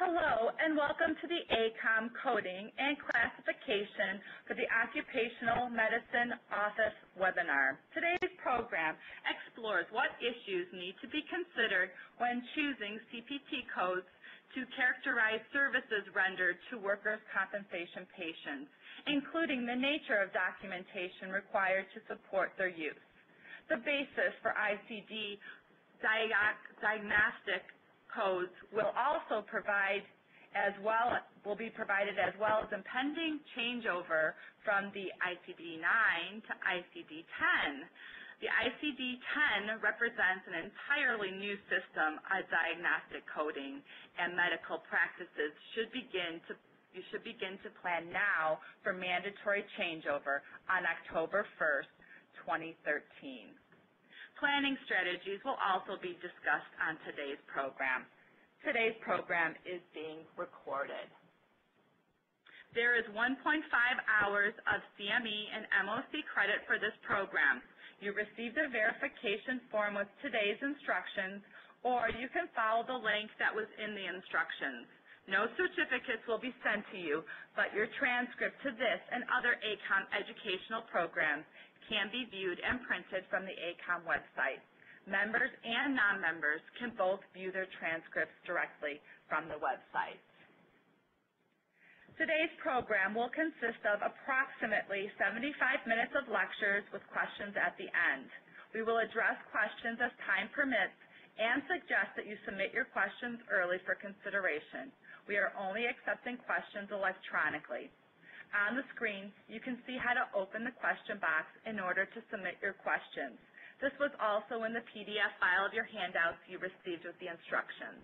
Hello, and welcome to the ACOEM Coding and Classification for the Occupational Medicine Office webinar. Today's program explores what issues need to be considered when choosing CPT codes to characterize services rendered to workers' compensation patients, including the nature of documentation required to support their use. The basis for ICD diagnostic codes will also provide as well will be provided as well as impending changeover from the ICD-9 to ICD-10. The ICD-10 represents an entirely new system of diagnostic coding and medical practices should begin to you should begin to plan now for mandatory changeover on October 1st, 2013. Planning strategies will also be discussed on today's program. Today's program is being recorded. There is 1.5 hours of CME and MOC credit for this program. You received a verification form with today's instructions, or you can follow the link that was in the instructions. No certificates will be sent to you, but your transcript to this and other ACOEM educational programs can be viewed and printed from the ACOEM website. Members and non-members can both view their transcripts directly from the website. Today's program will consist of approximately 75 minutes of lectures with questions at the end. We will address questions as time permits and suggest that you submit your questions early for consideration. We are only accepting questions electronically. On the screen, you can see how to open the question box in order to submit your questions. This was also in the PDF file of your handouts you received with the instructions.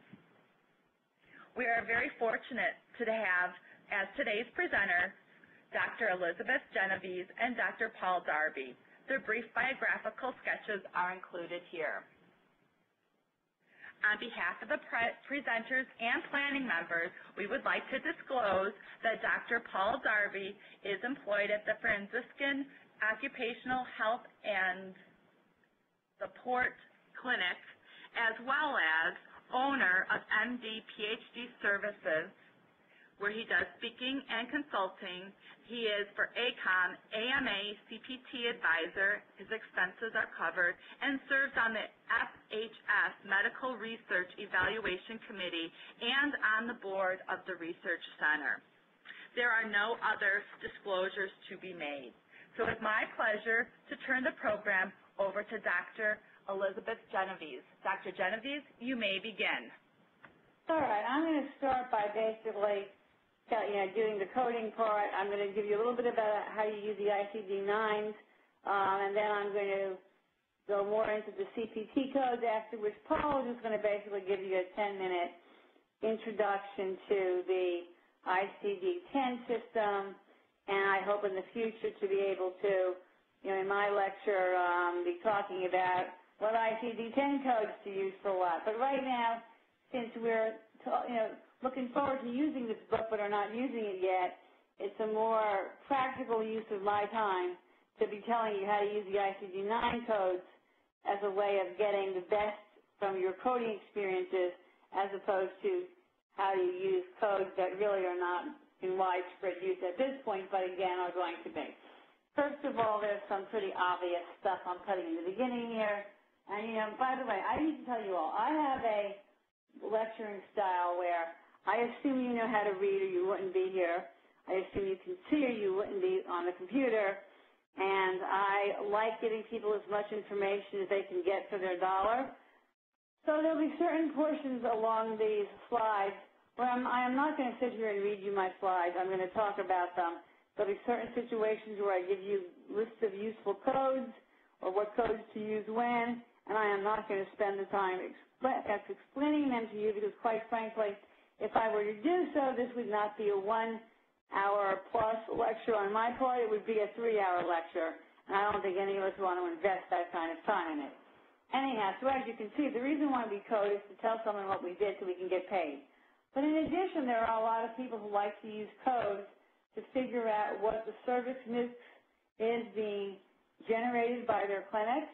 We are very fortunate to have as today's presenter Dr. Elizabeth Genovese and Dr. Paul Darby. Their brief biographical sketches are included here. On behalf of the pre presenters and planning members, we would like to disclose that Dr. Paul Darby is employed at the Franciscan Occupational Health and Support Clinic, as well as owner of MD PhD Services, where he does speaking and consulting. He is for ACOEM, AMA CPT advisor. His expenses are covered and serves on the FHS Medical Research Evaluation Committee and on the board of the Research Center. There are no other disclosures to be made. So it's my pleasure to turn the program over to Dr. Elizabeth Genovese. Dr. Genovese, you may begin. All right, I'm going to start by basically you know, doing the coding part. I'm going to give you a little bit about how you use the ICD-9s, um, and then I'm going to go more into the CPT codes, after which Paul is going to basically give you a 10-minute introduction to the ICD-10 system, and I hope in the future to be able to, you know, in my lecture, um, be talking about what ICD-10 codes to use for what. But right now, since we're, you know, looking forward to using this book but are not using it yet, it's a more practical use of my time to be telling you how to use the ICD-9 codes as a way of getting the best from your coding experiences as opposed to how you use codes that really are not in widespread use at this point, but again are going to be. First of all, there's some pretty obvious stuff I'm putting in the beginning here. And, you know, by the way, I need to tell you all, I have a lecturing style where I assume you know how to read or you wouldn't be here. I assume you can see or you wouldn't be on the computer. And I like giving people as much information as they can get for their dollar. So there'll be certain portions along these slides where I'm, I am not going to sit here and read you my slides. I'm going to talk about them. There'll be certain situations where I give you lists of useful codes or what codes to use when, and I am not going to spend the time explaining them to you because, quite frankly, if I were to do so, this would not be a one hour plus lecture on my part, it would be a three hour lecture. And I don't think any of us want to invest that kind of time in it. Anyhow, so as you can see, the reason why we code is to tell someone what we did so we can get paid. But in addition, there are a lot of people who like to use codes to figure out what the service mix is being generated by their clinics,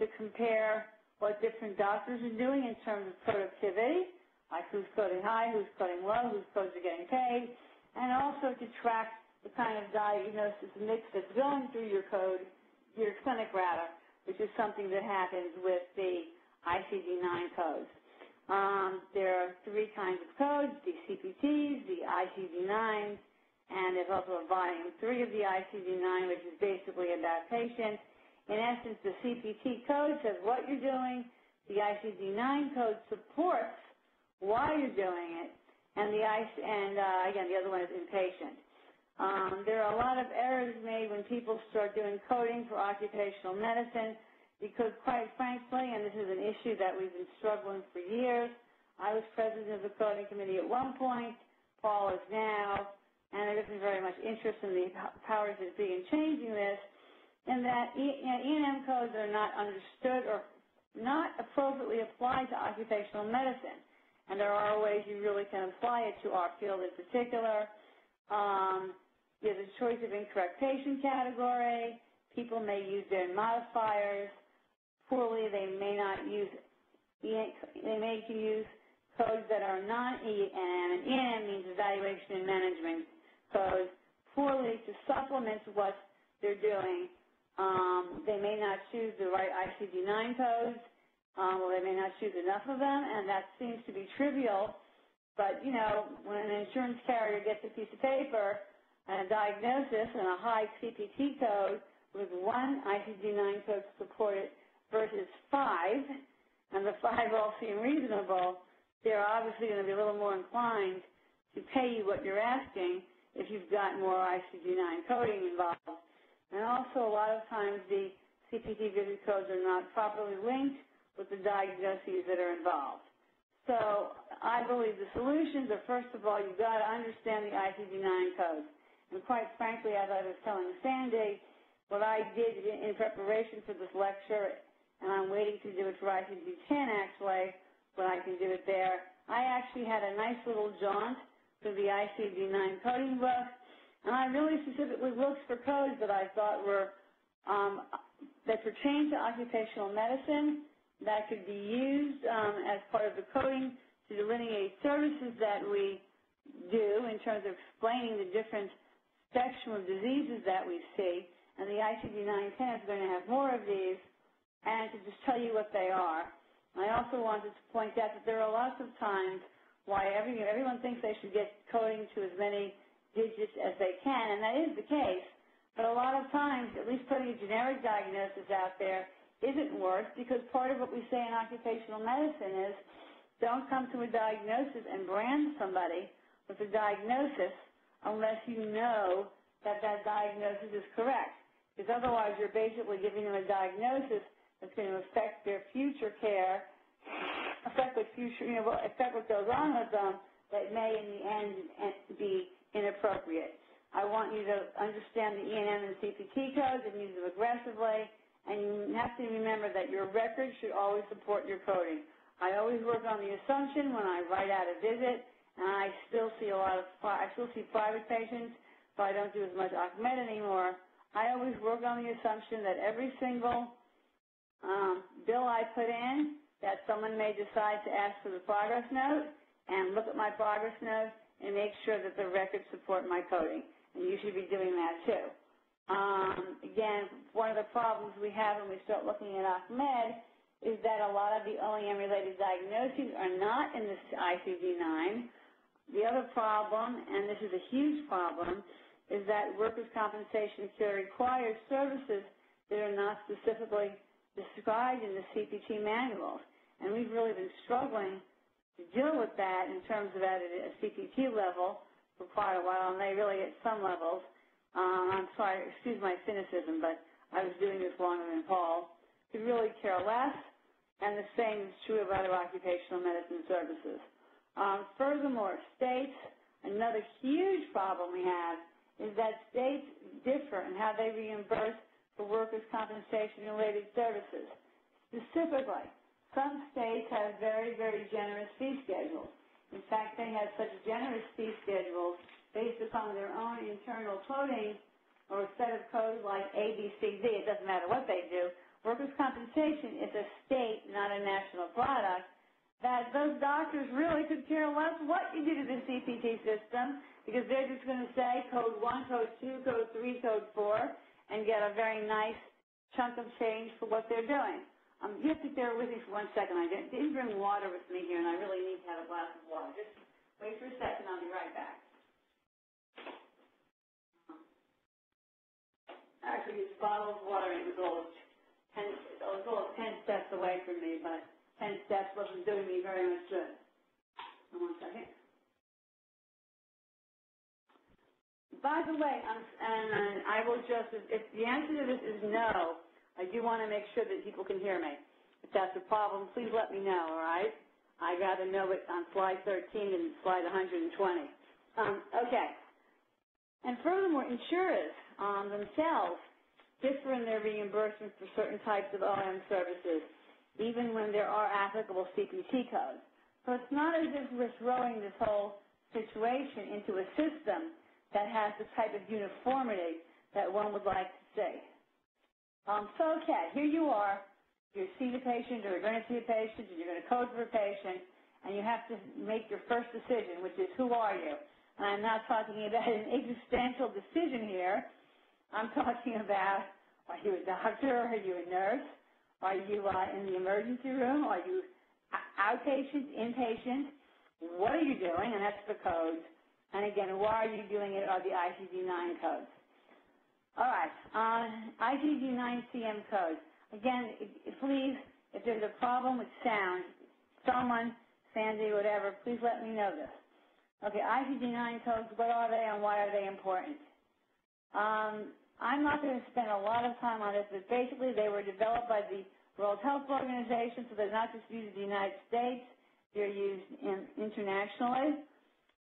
to compare what different doctors are doing in terms of productivity, like who's coding high, who's coding low, whose codes are getting paid, and also to track the kind of diagnosis mix that's going through your code, your clinic rather, which is something that happens with the ICD-9 codes. Um, there are three kinds of codes, the CPTs, the ICD-9s, and there's also a volume three of the ICD-9, which is basically about patients. In essence, the CPT code says what you're doing. The ICD-9 code supports why you're doing it, and the IC, and uh, again, the other one is inpatient. Um, there are a lot of errors made when people start doing coding for occupational medicine because quite frankly, and this is an issue that we've been struggling for years, I was president of the coding committee at one point, Paul is now, and there isn't very much interest in the powers that be in changing this, and that E&M codes are not understood or not appropriately applied to occupational medicine. And there are ways you really can apply it to our field in particular. Um, there's a choice of incorrect patient category. People may use their modifiers poorly. They may not use, they may use codes that are non-E&M, means evaluation and management codes, poorly to supplement what they're doing. Um, they may not choose the right ICD-9 codes, um, they may not choose enough of them, and that seems to be trivial. But, you know, when an insurance carrier gets a piece of paper and a diagnosis and a high CPT code with one ICD-9 code to support it versus five, and the five all seem reasonable, they're obviously going to be a little more inclined to pay you what you're asking if you've got more ICD-9 coding involved. And also, a lot of times the CPT visit codes are not properly linked with the diagnoses that are involved. So I believe the solutions are, first of all, you've got to understand the ICD-9 codes. And quite frankly, as I was telling Sandy, what I did in preparation for this lecture, and I'm waiting to do it for ICD-10 actually, when I can do it there, I actually had a nice little jaunt through the ICD-9 coding book, and I really specifically looked for codes that I thought were, um, that pertain to occupational medicine, that could be used um, as part of the coding to delineate services that we do in terms of explaining the different spectrum of diseases that we see, and the ICD-910 is going to have more of these, and to just tell you what they are. I also wanted to point out that there are lots of times why every, everyone thinks they should get coding to as many digits as they can, and that is the case. But a lot of times, at least putting a generic diagnosis out there isn't worth because part of what we say in occupational medicine is don't come to a diagnosis and brand somebody with a diagnosis unless you know that that diagnosis is correct. Because otherwise you're basically giving them a diagnosis that's going to affect their future care, affect what future, you know, affect what goes on with them that may in the end be inappropriate. I want you to understand the E&M and CPT codes and use them aggressively, and you have to remember that your record should always support your coding. I always work on the assumption when I write out a visit and I still see a lot of, I still see private patients, but I don't do as much OccMed anymore. I always work on the assumption that every single um, bill I put in, that someone may decide to ask for the progress note and look at my progress note and make sure that the records support my coding. And you should be doing that too. Um, again, one of the problems we have when we start looking at OccMed is that a lot of the OEM-related diagnoses are not in the ICD-9 the other problem, and this is a huge problem, is that workers' compensation care requires services that are not specifically described in the CPT manuals. And we've really been struggling to deal with that in terms of at a CPT level for quite a while, and they really at some levels. Um, I'm sorry, excuse my cynicism, but I was doing this longer than Paul. Could really care less, and the same is true of other occupational medicine services. Um, furthermore, states, another huge problem we have is that states differ in how they reimburse for workers' compensation-related services. Specifically, some states have very, very generous fee schedules. In fact, they have such generous fee schedules based upon their own internal coding or a set of codes like A, B, C, D. It doesn't matter what they do. Workers' compensation is a state, not a national product, that those doctors really could care less what you do to the CPT system because they're just going to say code 1, code 2, code 3, code 4 and get a very nice chunk of change for what they're doing. Um, you have to bear with me for one second. I didn't, bring water with me here and I really need to have a glass of water. Just wait for a second. I'll be right back. Actually, this bottle of water it was all 10, it was all 10 steps away from me, but 10 steps wasn't doing me very much good. One second. By the way, I'm, and I will just, if the answer to this is no, I do want to make sure that people can hear me. If that's a problem, please let me know, all right? I'd rather know it on slide 13 than slide 120. Um, okay. And furthermore, insurers um, themselves differ in their reimbursement for certain types of OM services, even when there are applicable CPT codes. So it's not as if we're throwing this whole situation into a system that has the type of uniformity that one would like to see. Um, so, okay, here you are. You see a patient, or you're going to see a patient, and you're going to code for a patient, and you have to make your first decision, which is who are you? And I'm not talking about an existential decision here. I'm talking about are you a doctor? Are you a nurse? Are you uh, in the emergency room? Are you outpatient, inpatient? What are you doing? And that's the codes. And again, why are you doing it are the ICD-9 codes. All right, uh, ICD-9 CM codes. Again, please, if there's a problem with sound, someone, Sandy, whatever, please let me know this. Okay, ICD-9 codes, what are they and why are they important? Um, I'm not going to spend a lot of time on this, but basically they were developed by the World Health Organization, so they're not just used in the United States, they're used in, internationally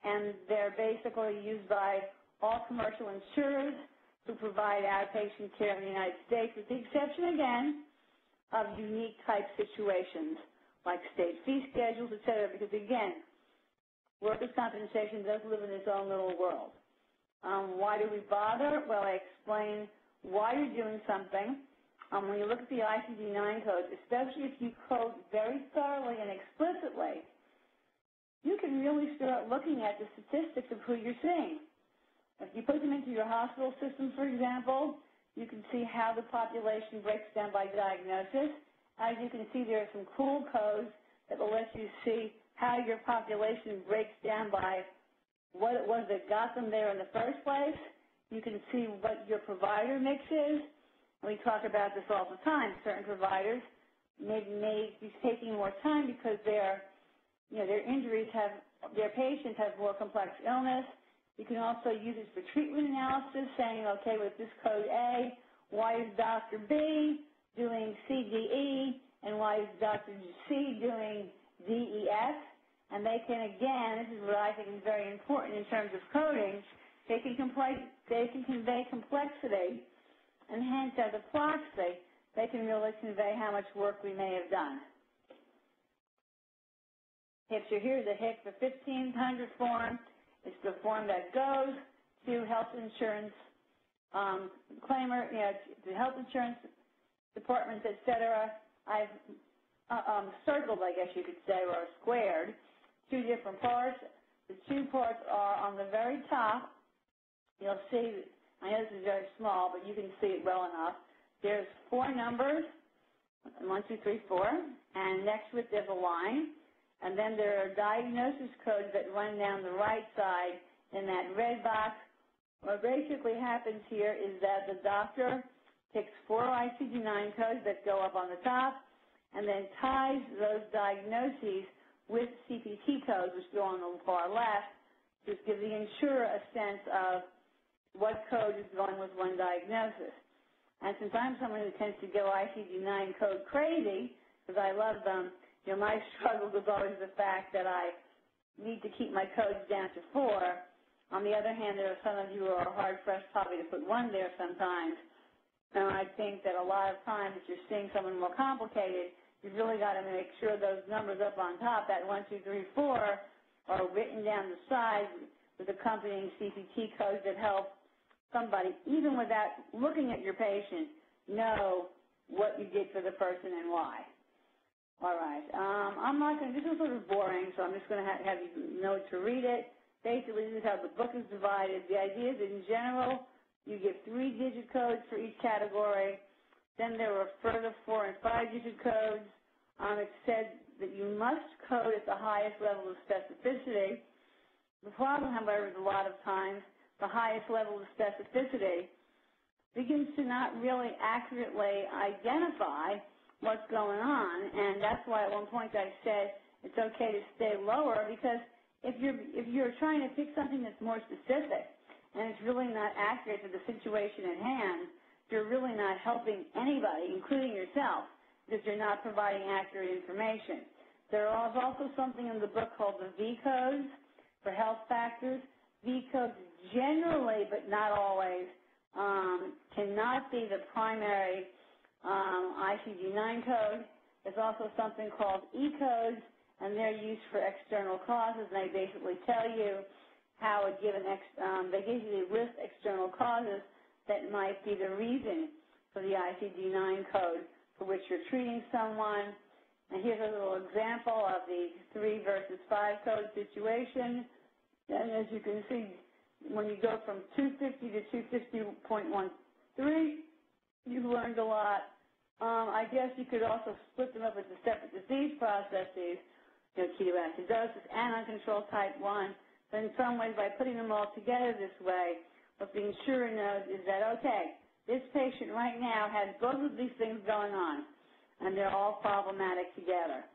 and they're basically used by all commercial insurers who provide outpatient care in the United States, with the exception, again, of unique type situations like state fee schedules, et cetera, because, again, workers' compensation does live in its own little world. Um, why do we bother? Well, I explain why you're doing something. Um, when you look at the ICD-9 codes, especially if you code very thoroughly and explicitly, you can really start looking at the statistics of who you're seeing. If you put them into your hospital system, for example, you can see how the population breaks down by diagnosis. As you can see, there are some cool codes that will let you see how your population breaks down by what it was that got them there in the first place. You can see what your provider mix is. We talk about this all the time. Certain providers may, may be taking more time because they're you know, their injuries have, their patients have more complex illness. You can also use it for treatment analysis, saying, okay, with this code A, why is Dr. B doing CDE, and why is Dr. C doing DEF? And they can, again, this is what I think is very important in terms of coding, they can, they can convey complexity, and hence, as a proxy, they can really convey how much work we may have done. If you're here, the HIC, the 1500 form, it's the form that goes to health insurance um, claimer, you know, the health insurance departments, et cetera. I've uh, um, circled, I guess you could say, or squared, two different parts. The two parts are on the very top. You'll see, I know this is very small, but you can see it well enough. There's four numbers, one, two, three, four, and next to it there's a line. And then there are diagnosis codes that run down the right side in that red box. What basically happens here is that the doctor picks four ICD-9 codes that go up on the top and then ties those diagnoses with CPT codes, which go on the far left, to give the insurer a sense of what code is going with one diagnosis. And since I'm someone who tends to go ICD-9 code crazy, because I love them, you know, my struggle was always the fact that I need to keep my codes down to four. On the other hand, there are some of you who are hard-pressed probably to put one there sometimes. And I think that a lot of times if you're seeing someone more complicated, you've really got to make sure those numbers up on top, that one, two, three, four, are written down the side with accompanying CPT codes that help somebody, even without looking at your patient, know what you did for the person and why. All right. Um, I'm not going to, this is sort of boring, so I'm just going to have, have you know to read it. Basically, this is how the book is divided. The idea is in general, you get three digit codes for each category. Then there are further four and five digit codes. Um, it said that you must code at the highest level of specificity. The problem, however, is a lot of times the highest level of specificity begins to not really accurately identify what's going on, and that's why at one point I said it's okay to stay lower because if you're if you're trying to pick something that's more specific and it's really not accurate to the situation at hand, you're really not helping anybody, including yourself, because you're not providing accurate information. There is also something in the book called the V codes for health factors. V codes generally, but not always, um, cannot be the primary ICD-9 code. There's also something called E-codes, and they're used for external causes, and they basically tell you how a given, ex, um, they usually list external causes that might be the reason for the ICD-9 code for which you're treating someone. And here's a little example of the three versus five code situation. And as you can see, when you go from 250 to 250.13, you've learned a lot. Um, I guess you could also split them up into separate disease processes, you know, ketoacidosis and uncontrolled type 1. But in some ways, by putting them all together this way, what the insurer knows is that, okay, this patient right now has both of these things going on, and they're all problematic together.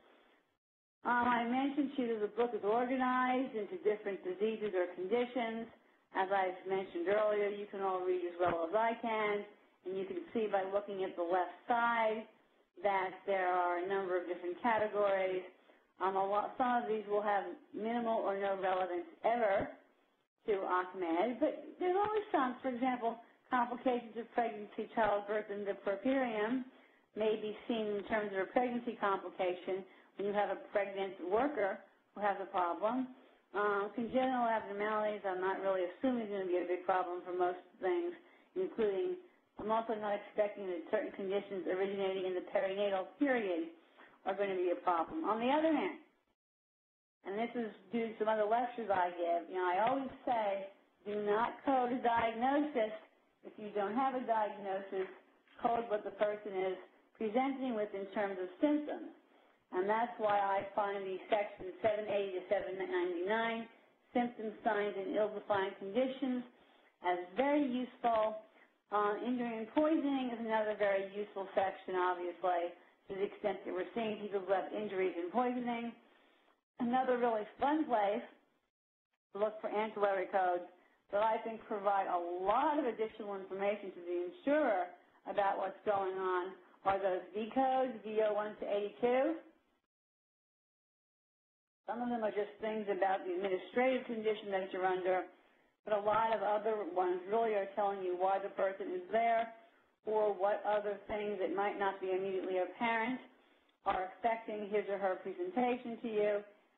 Um, I mentioned to you that the book is organized into different diseases or conditions. As I mentioned earlier, you can all read as well as I can. And you can see by looking at the left side that there are a number of different categories. Um, lot, some of these will have minimal or no relevance ever to OccMed, but there's always some. For example, complications of pregnancy, childbirth, and the puerperium may be seen in terms of a pregnancy complication when you have a pregnant worker who has a problem. Um, congenital abnormalities, I'm not really assuming is going to be a big problem for most things, including I'm also not expecting that certain conditions originating in the perinatal period are going to be a problem. On the other hand, and this is due to some other lectures I give, you know, I always say do not code a diagnosis if you don't have a diagnosis, code what the person is presenting with in terms of symptoms. And that's why I find these sections 780 to 799, symptoms, signs, and ill-defined conditions, as very useful Uh, injury and poisoning is another very useful section, obviously, to the extent that we're seeing people who have injuries and poisoning. Another really fun place to look for ancillary codes that I think provide a lot of additional information to the insurer about what's going on are those V codes, V01 to 82. Some of them are just things about the administrative condition that you're under but a lot of other ones really are telling you why the person is there or what other things that might not be immediately apparent are affecting his or her presentation to you.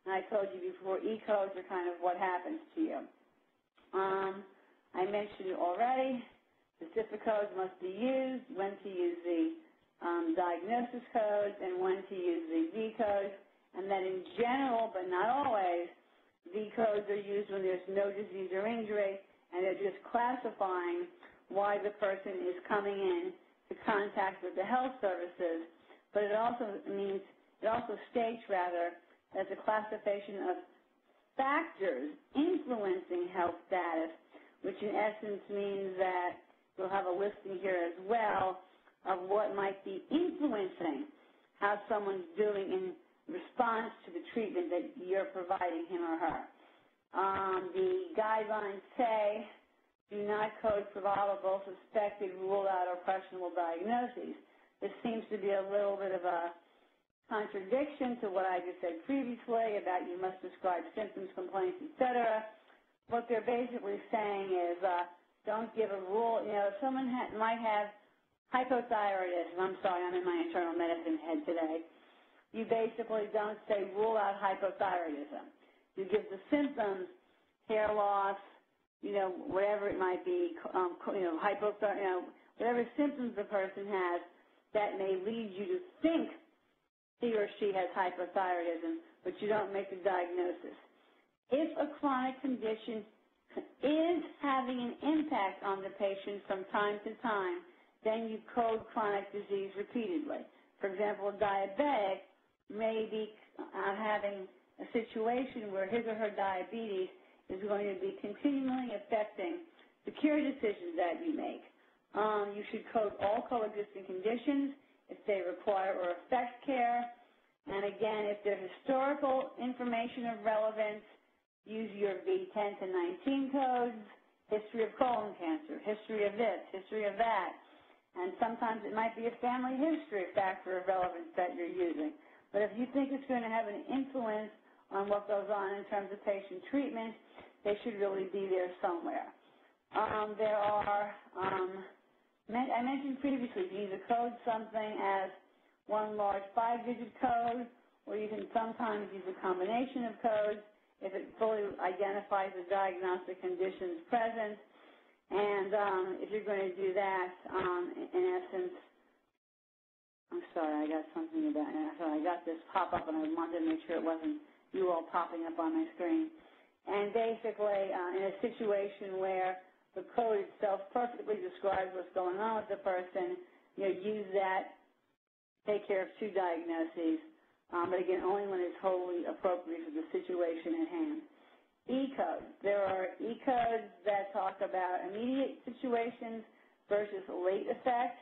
And I told you before, E-codes are kind of what happens to you. Um, I mentioned already, specific codes must be used, when to use the um, diagnosis codes and when to use the V codes, and then in general, but not always, V codes are used when there's no disease or injury, and they're just classifying why the person is coming in to contact with the health services. But it also means, it also states rather, as a classification of factors influencing health status, which in essence means that we'll have a listing here as well of what might be influencing how someone's doing in response to the treatment that you're providing him or her. Um, the guidelines say do not code probable, suspected, ruled out, or questionable diagnoses. This seems to be a little bit of a contradiction to what I just said previously about you must describe symptoms, complaints, etc. What they're basically saying is uh, don't give a rule. You know, someone ha might have hypothyroidism. I'm sorry, I'm in my internal medicine head today you basically don't say rule out hypothyroidism. You give the symptoms, hair loss, you know, whatever it might be, um, you know, hypothyroid, you know, whatever symptoms the person has that may lead you to think he or she has hypothyroidism, but you don't make the diagnosis. If a chronic condition is having an impact on the patient from time to time, then you code chronic disease repeatedly. For example, a diabetic may be uh, having a situation where his or her diabetes is going to be continually affecting the care decisions that you make. Um, you should code all coexisting conditions if they require or affect care. And again, if there's historical information of relevance, use your V10 to 19 codes, history of colon cancer, history of this, history of that. And sometimes it might be a family history factor of relevance that you're using. But if you think it's going to have an influence on what goes on in terms of patient treatment, they should really be there somewhere. Um, there are, um, I mentioned previously, you can either code something as one large five-digit code, or you can sometimes use a combination of codes if it fully identifies the diagnostic conditions present. And um, if you're going to do that, um, in essence, I'm sorry, I got something about it. So I got this pop up, and I wanted to make sure it wasn't you all popping up on my screen. And basically, uh, in a situation where the code itself perfectly describes what's going on with the person, you know, use that, take care of two diagnoses, um, but again, only when it's wholly appropriate for the situation at hand. E-codes. There are E-codes that talk about immediate situations versus late effect.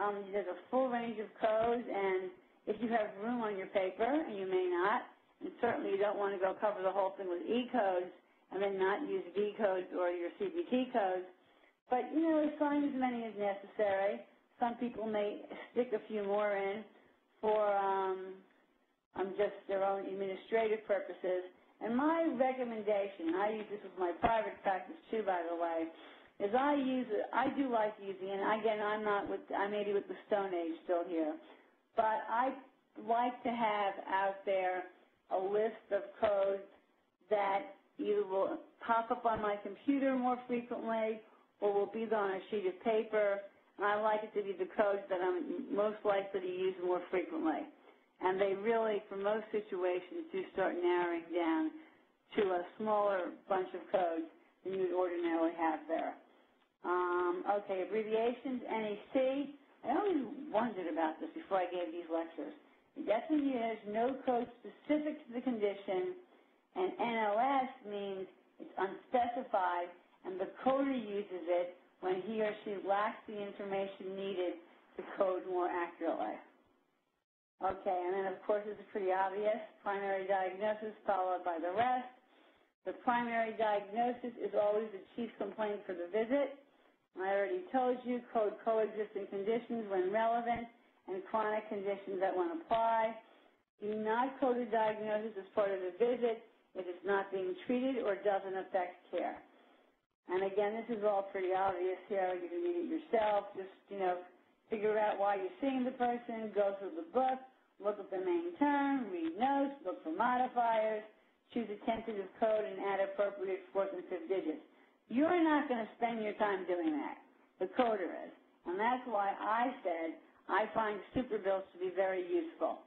Um, there's a full range of codes, and if you have room on your paper, and you may not, and certainly you don't want to go cover the whole thing with E-codes and then not use V codes or your CPT codes, but you know, assign as many as necessary. Some people may stick a few more in for um, um, just their own administrative purposes. And my recommendation, I use this with my private practice too, by the way, is I use it, I do like using, and again, I'm not with, I may be with the Stone Age still here, but I like to have out there a list of codes that either will pop up on my computer more frequently or will be on a sheet of paper, and I like it to be the codes that I'm most likely to use more frequently. And they really, for most situations, do start narrowing down to a smaller bunch of codes than you would ordinarily have there. Um, okay, abbreviations, NEC. I always wondered about this before I gave these lectures. Definition is no code specific to the condition, and NOS means it's unspecified, and the coder uses it when he or she lacks the information needed to code more accurately. Okay, and then of course it's pretty obvious, primary diagnosis followed by the rest. The primary diagnosis is always the chief complaint for the visit. I already told you, code coexisting conditions when relevant and chronic conditions that when apply. Do not code a diagnosis as part of the visit if it's not being treated or doesn't affect care. And again, this is all pretty obvious here. You can read it yourself. Just, you know, figure out why you're seeing the person, go through the book, look at the main term, read notes, look for modifiers, choose a tentative code, and add appropriate fourth and fifth digits. You're not going to spend your time doing that. The coder is. And that's why I said I find super bills to be very useful.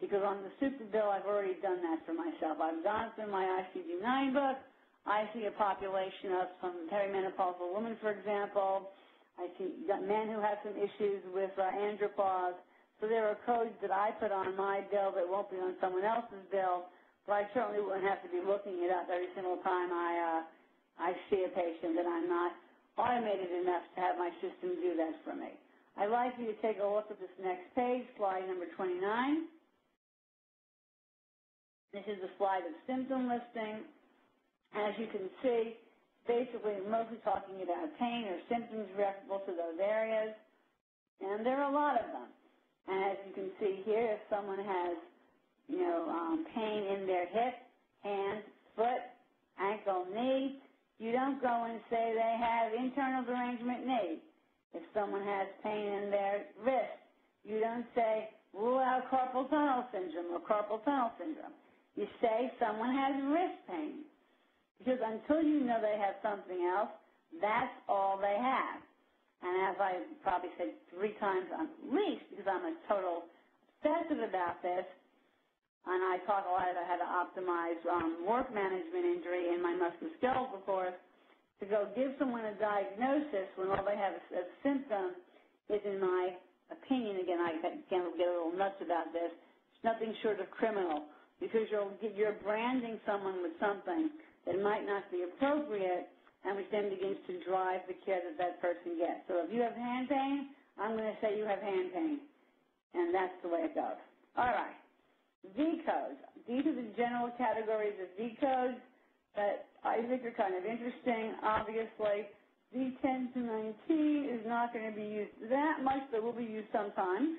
Because on the super bill, I've already done that for myself. I've gone through my ICD-9 book. I see a population of some perimenopausal women, for example, I see men who have some issues with uh, andropause. So there are codes that I put on my bill that won't be on someone else's bill, but I certainly wouldn't have to be looking it up every single time I uh, I see a patient, and I'm not automated enough to have my system do that for me. I'd like you to take a look at this next page, slide number 29. This is a slide of symptom listing. As you can see, basically mostly talking about pain or symptoms referable to those areas, and there are a lot of them. And as you can see here, if someone has, you know, um, pain in their hip, hand, foot, ankle, knee, you don't go and say they have internal derangement knee. If someone has pain in their wrist, you don't say, rule out carpal tunnel syndrome or carpal tunnel syndrome. You say someone has wrist pain. Because until you know they have something else, that's all they have. And as I probably said three times at least, because I'm a total obsessive about this, and I talk a lot about how to optimize um, work management injury in my musculoskeletal course, to go give someone a diagnosis when all they have as a symptom is, in my opinion, again, I can get a little nuts about this, it's nothing short of criminal because you're, you're branding someone with something that might not be appropriate and which then begins to drive the care that that person gets. So if you have hand pain, I'm going to say you have hand pain, and that's the way it goes. All right. V codes. These are the general categories of V codes that I think are kind of interesting. Obviously, V10 to 19 is not going to be used that much, but will be used sometimes.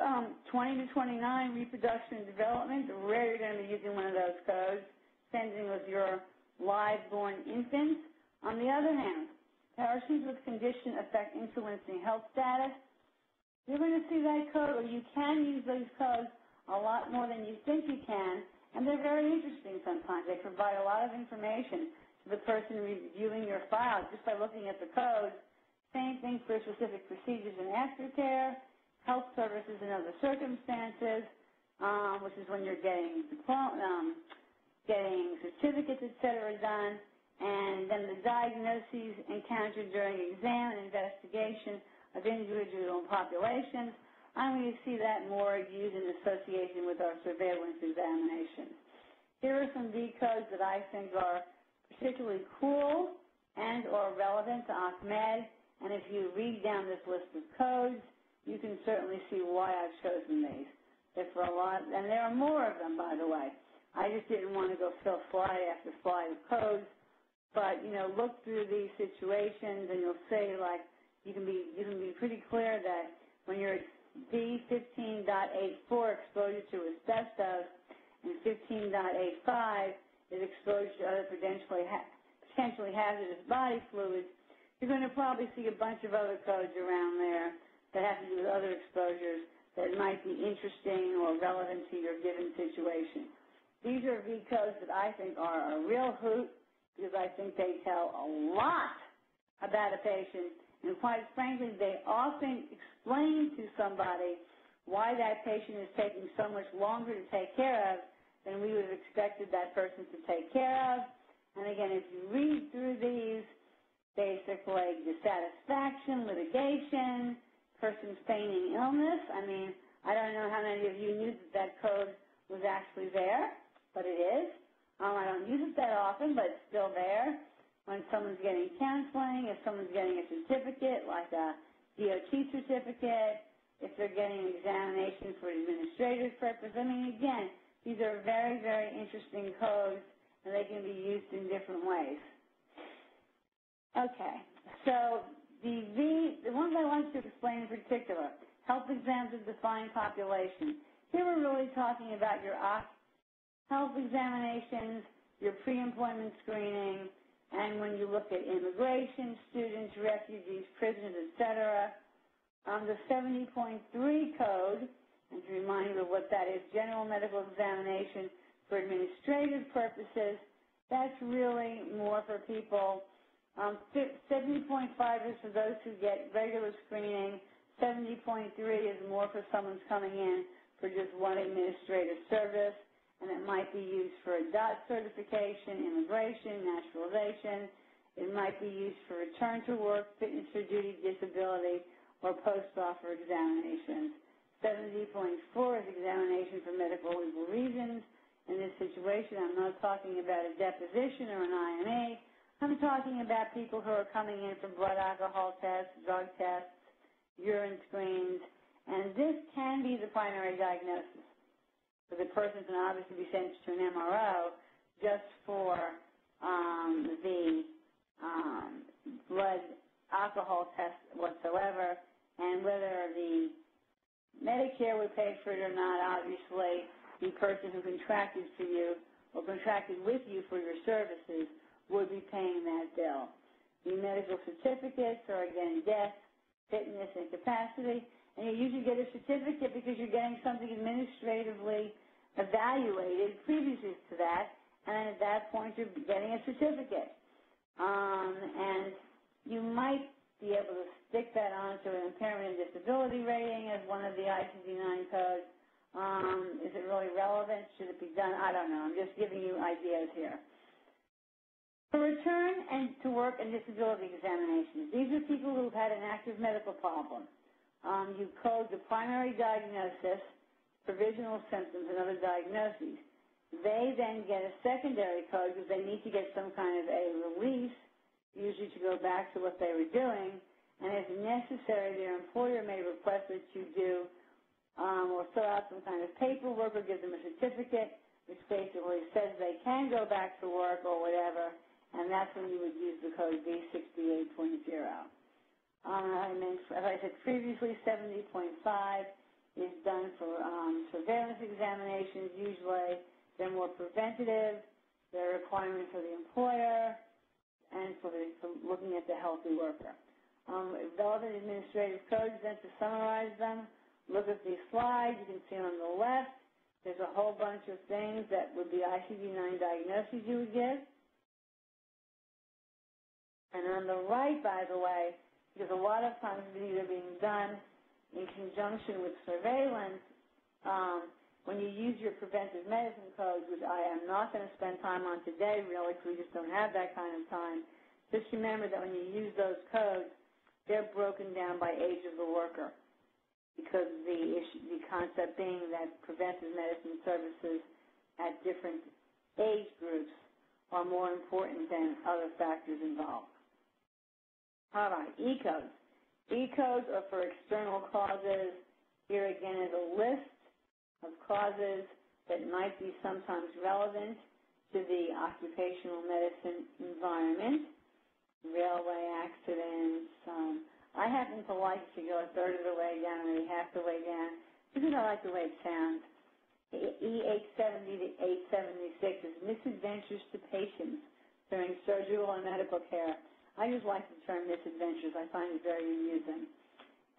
Um, 20 to 29, reproduction and development, rare you're going to be using one of those codes, sending with your live-born infants. On the other hand, parachutes with condition affect influencing health status. You're going to see that code, or you can use those codes a lot more than you think you can, and they're very interesting sometimes. They provide a lot of information to the person reviewing your file just by looking at the codes. Same thing for specific procedures in aftercare, health services in other circumstances, um, which is when you're getting um, getting certificates, et cetera, done, and then the diagnoses encountered during exam and investigation of individual populations, I'm going to see that more used in association with our surveillance examinations. Here are some V codes that I think are particularly cool and or relevant to OccMed, and if you read down this list of codes, you can certainly see why I've chosen these. For a lot, and there are more of them, by the way. I just didn't want to go fill slide after slide of codes, but you know, look through these situations, and you'll see like you can be you can be pretty clear that when you're V15.84 exposure to asbestos and 15.85 is exposure to other potentially, ha potentially hazardous body fluids, you're going to probably see a bunch of other codes around there that have to do with other exposures that might be interesting or relevant to your given situation. These are V codes that I think are a real hoot because I think they tell a lot about a patient and quite frankly, they often explain to somebody why that patient is taking so much longer to take care of than we would have expected that person to take care of. And again, if you read through these, basically dissatisfaction, litigation, person's feigning illness. I mean, I don't know how many of you knew that that code was actually there, but it is. Um, I don't use it that often, but it's still there when someone's getting counseling, if someone's getting a certificate, like a DOT certificate, if they're getting an examination for administrative purpose. I mean, again, these are very, very interesting codes, and they can be used in different ways. Okay, so the V, the ones I want to explain in particular, health exams of defined population. Here we're really talking about your health examinations, your pre-employment screening, and when you look at immigration, students, refugees, prisoners, et cetera, um, the 70.3 code, and to remind you of what that is, general medical examination for administrative purposes, that's really more for people. Um, 70.5 is for those who get regular screening. 70.3 is more for someone's coming in for just one administrative service and it might be used for a DOT certification, immigration, naturalization. It might be used for return to work, fitness for duty, disability, or post-offer examinations. 70.4 is examination for medical legal reasons. In this situation, I'm not talking about a deposition or an IME. I'm talking about people who are coming in for blood alcohol tests, drug tests, urine screens, and this can be the primary diagnosis. The person can obviously be sent to an MRO just for um, the um, blood alcohol test whatsoever, and whether the Medicare would pay for it or not, obviously, the person who contracted for you or contracted with you for your services would be paying that bill. The medical certificates are, again, death, fitness, and capacity. And you usually get a certificate because you're getting something administratively evaluated previous to that, and at that point you're getting a certificate. Um, and you might be able to stick that onto an impairment and disability rating as one of the ICD-9 codes. Um, is it really relevant? Should it be done? I don't know. I'm just giving you ideas here. For return and to work and disability examinations, these are people who've had an active medical problem. Um, you code the primary diagnosis, provisional symptoms, and other diagnoses. They then get a secondary code because they need to get some kind of a release, usually to go back to what they were doing, and if necessary, their employer may request that you do um, or fill out some kind of paperwork or give them a certificate which basically says they can go back to work or whatever, and that's when you would use the code V68.0. Um, I mean, as I said previously, 70.5 is done for um, surveillance examinations usually. They're more preventative. They're a requirement for the employer and for, the, for looking at the healthy worker. Um, relevant administrative codes, then to summarize them, look at these slides. You can see on the left, there's a whole bunch of things that would be ICD-9 diagnoses you would give. And on the right, by the way, because a lot of times these are being done in conjunction with surveillance, um, when you use your preventive medicine codes, which I am not going to spend time on today really because we just don't have that kind of time, just remember that when you use those codes, they're broken down by age of the worker because the issue, the concept being that preventive medicine services at different age groups are more important than other factors involved. All right, E-codes. E-codes are for external causes. Here again is a list of causes that might be sometimes relevant to the occupational medicine environment, railway accidents, um, I happen to like to go a third of the way down, maybe half the way down, because I like the way it sounds. E870 to 876 is misadventures to patients during surgical and medical care. I just like the term misadventures. I find it very amusing.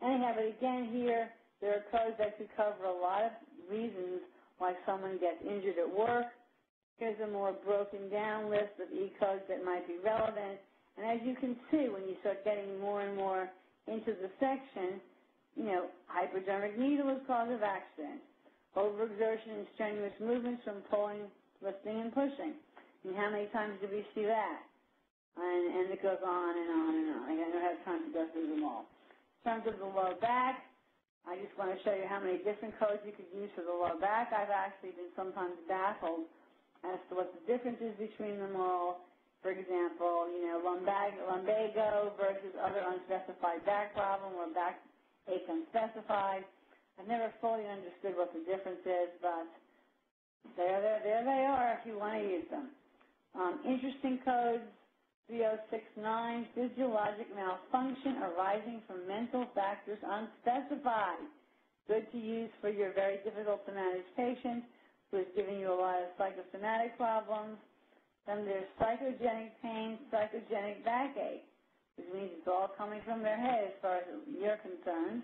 Anyhow, but again here, there are codes that could cover a lot of reasons why someone gets injured at work. Here's a more broken down list of E-codes that might be relevant. And as you can see, when you start getting more and more into the section, you know, hypodermic needle is cause of accident. Overexertion and strenuous movements from pulling, lifting, and pushing. And how many times do we see that? And, and it goes on and on and on. I don't have time to go through them all. In terms of the low back, I just want to show you how many different codes you could use for the low back. I've actually been sometimes baffled as to what the difference is between them all for example, you know, lumbago, lumbago versus other unspecified back problem or back ache unspecified. I've never fully understood what the difference is, but there, there, there they are if you want to use them. Um, interesting codes, 3069, physiologic malfunction arising from mental factors unspecified. Good to use for your very difficult to manage patient who is giving you a lot of psychosomatic problems. Then there's psychogenic pain, psychogenic backache, which means it's all coming from their head as far as you're concerned.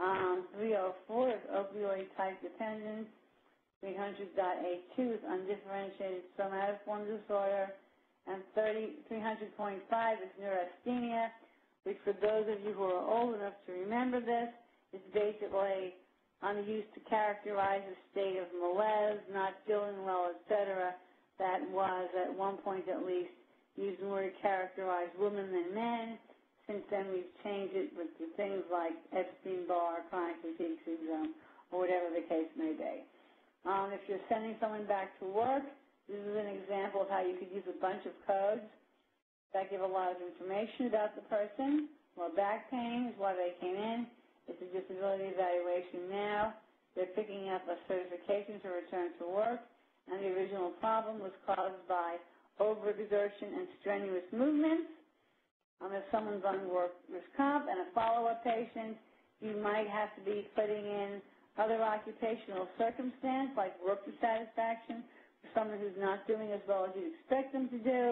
Um, 304 is opioid type dependence. 300.82 is undifferentiated somatoform disorder. And 30, 300.5 is neurasthenia, which for those of you who are old enough to remember this, is basically on used to characterize a state of malaise, not feeling well, etc., that was, at one point at least, used more to characterize women than men. Since then, we've changed it with things like Epstein-Barr, chronic fatigue syndrome, or whatever the case may be. Um, if you're sending someone back to work, this is an example of how you could use a bunch of codes that give a lot of information about the person. Well, back pain is why they came in. It's a disability evaluation now. They're picking up a certification to return to work and the original problem was caused by overexertion and strenuous movements. Um, if someone's on workers' comp and a follow-up patient, you might have to be putting in other occupational circumstance like work dissatisfaction someone who's not doing as well as you'd expect them to do.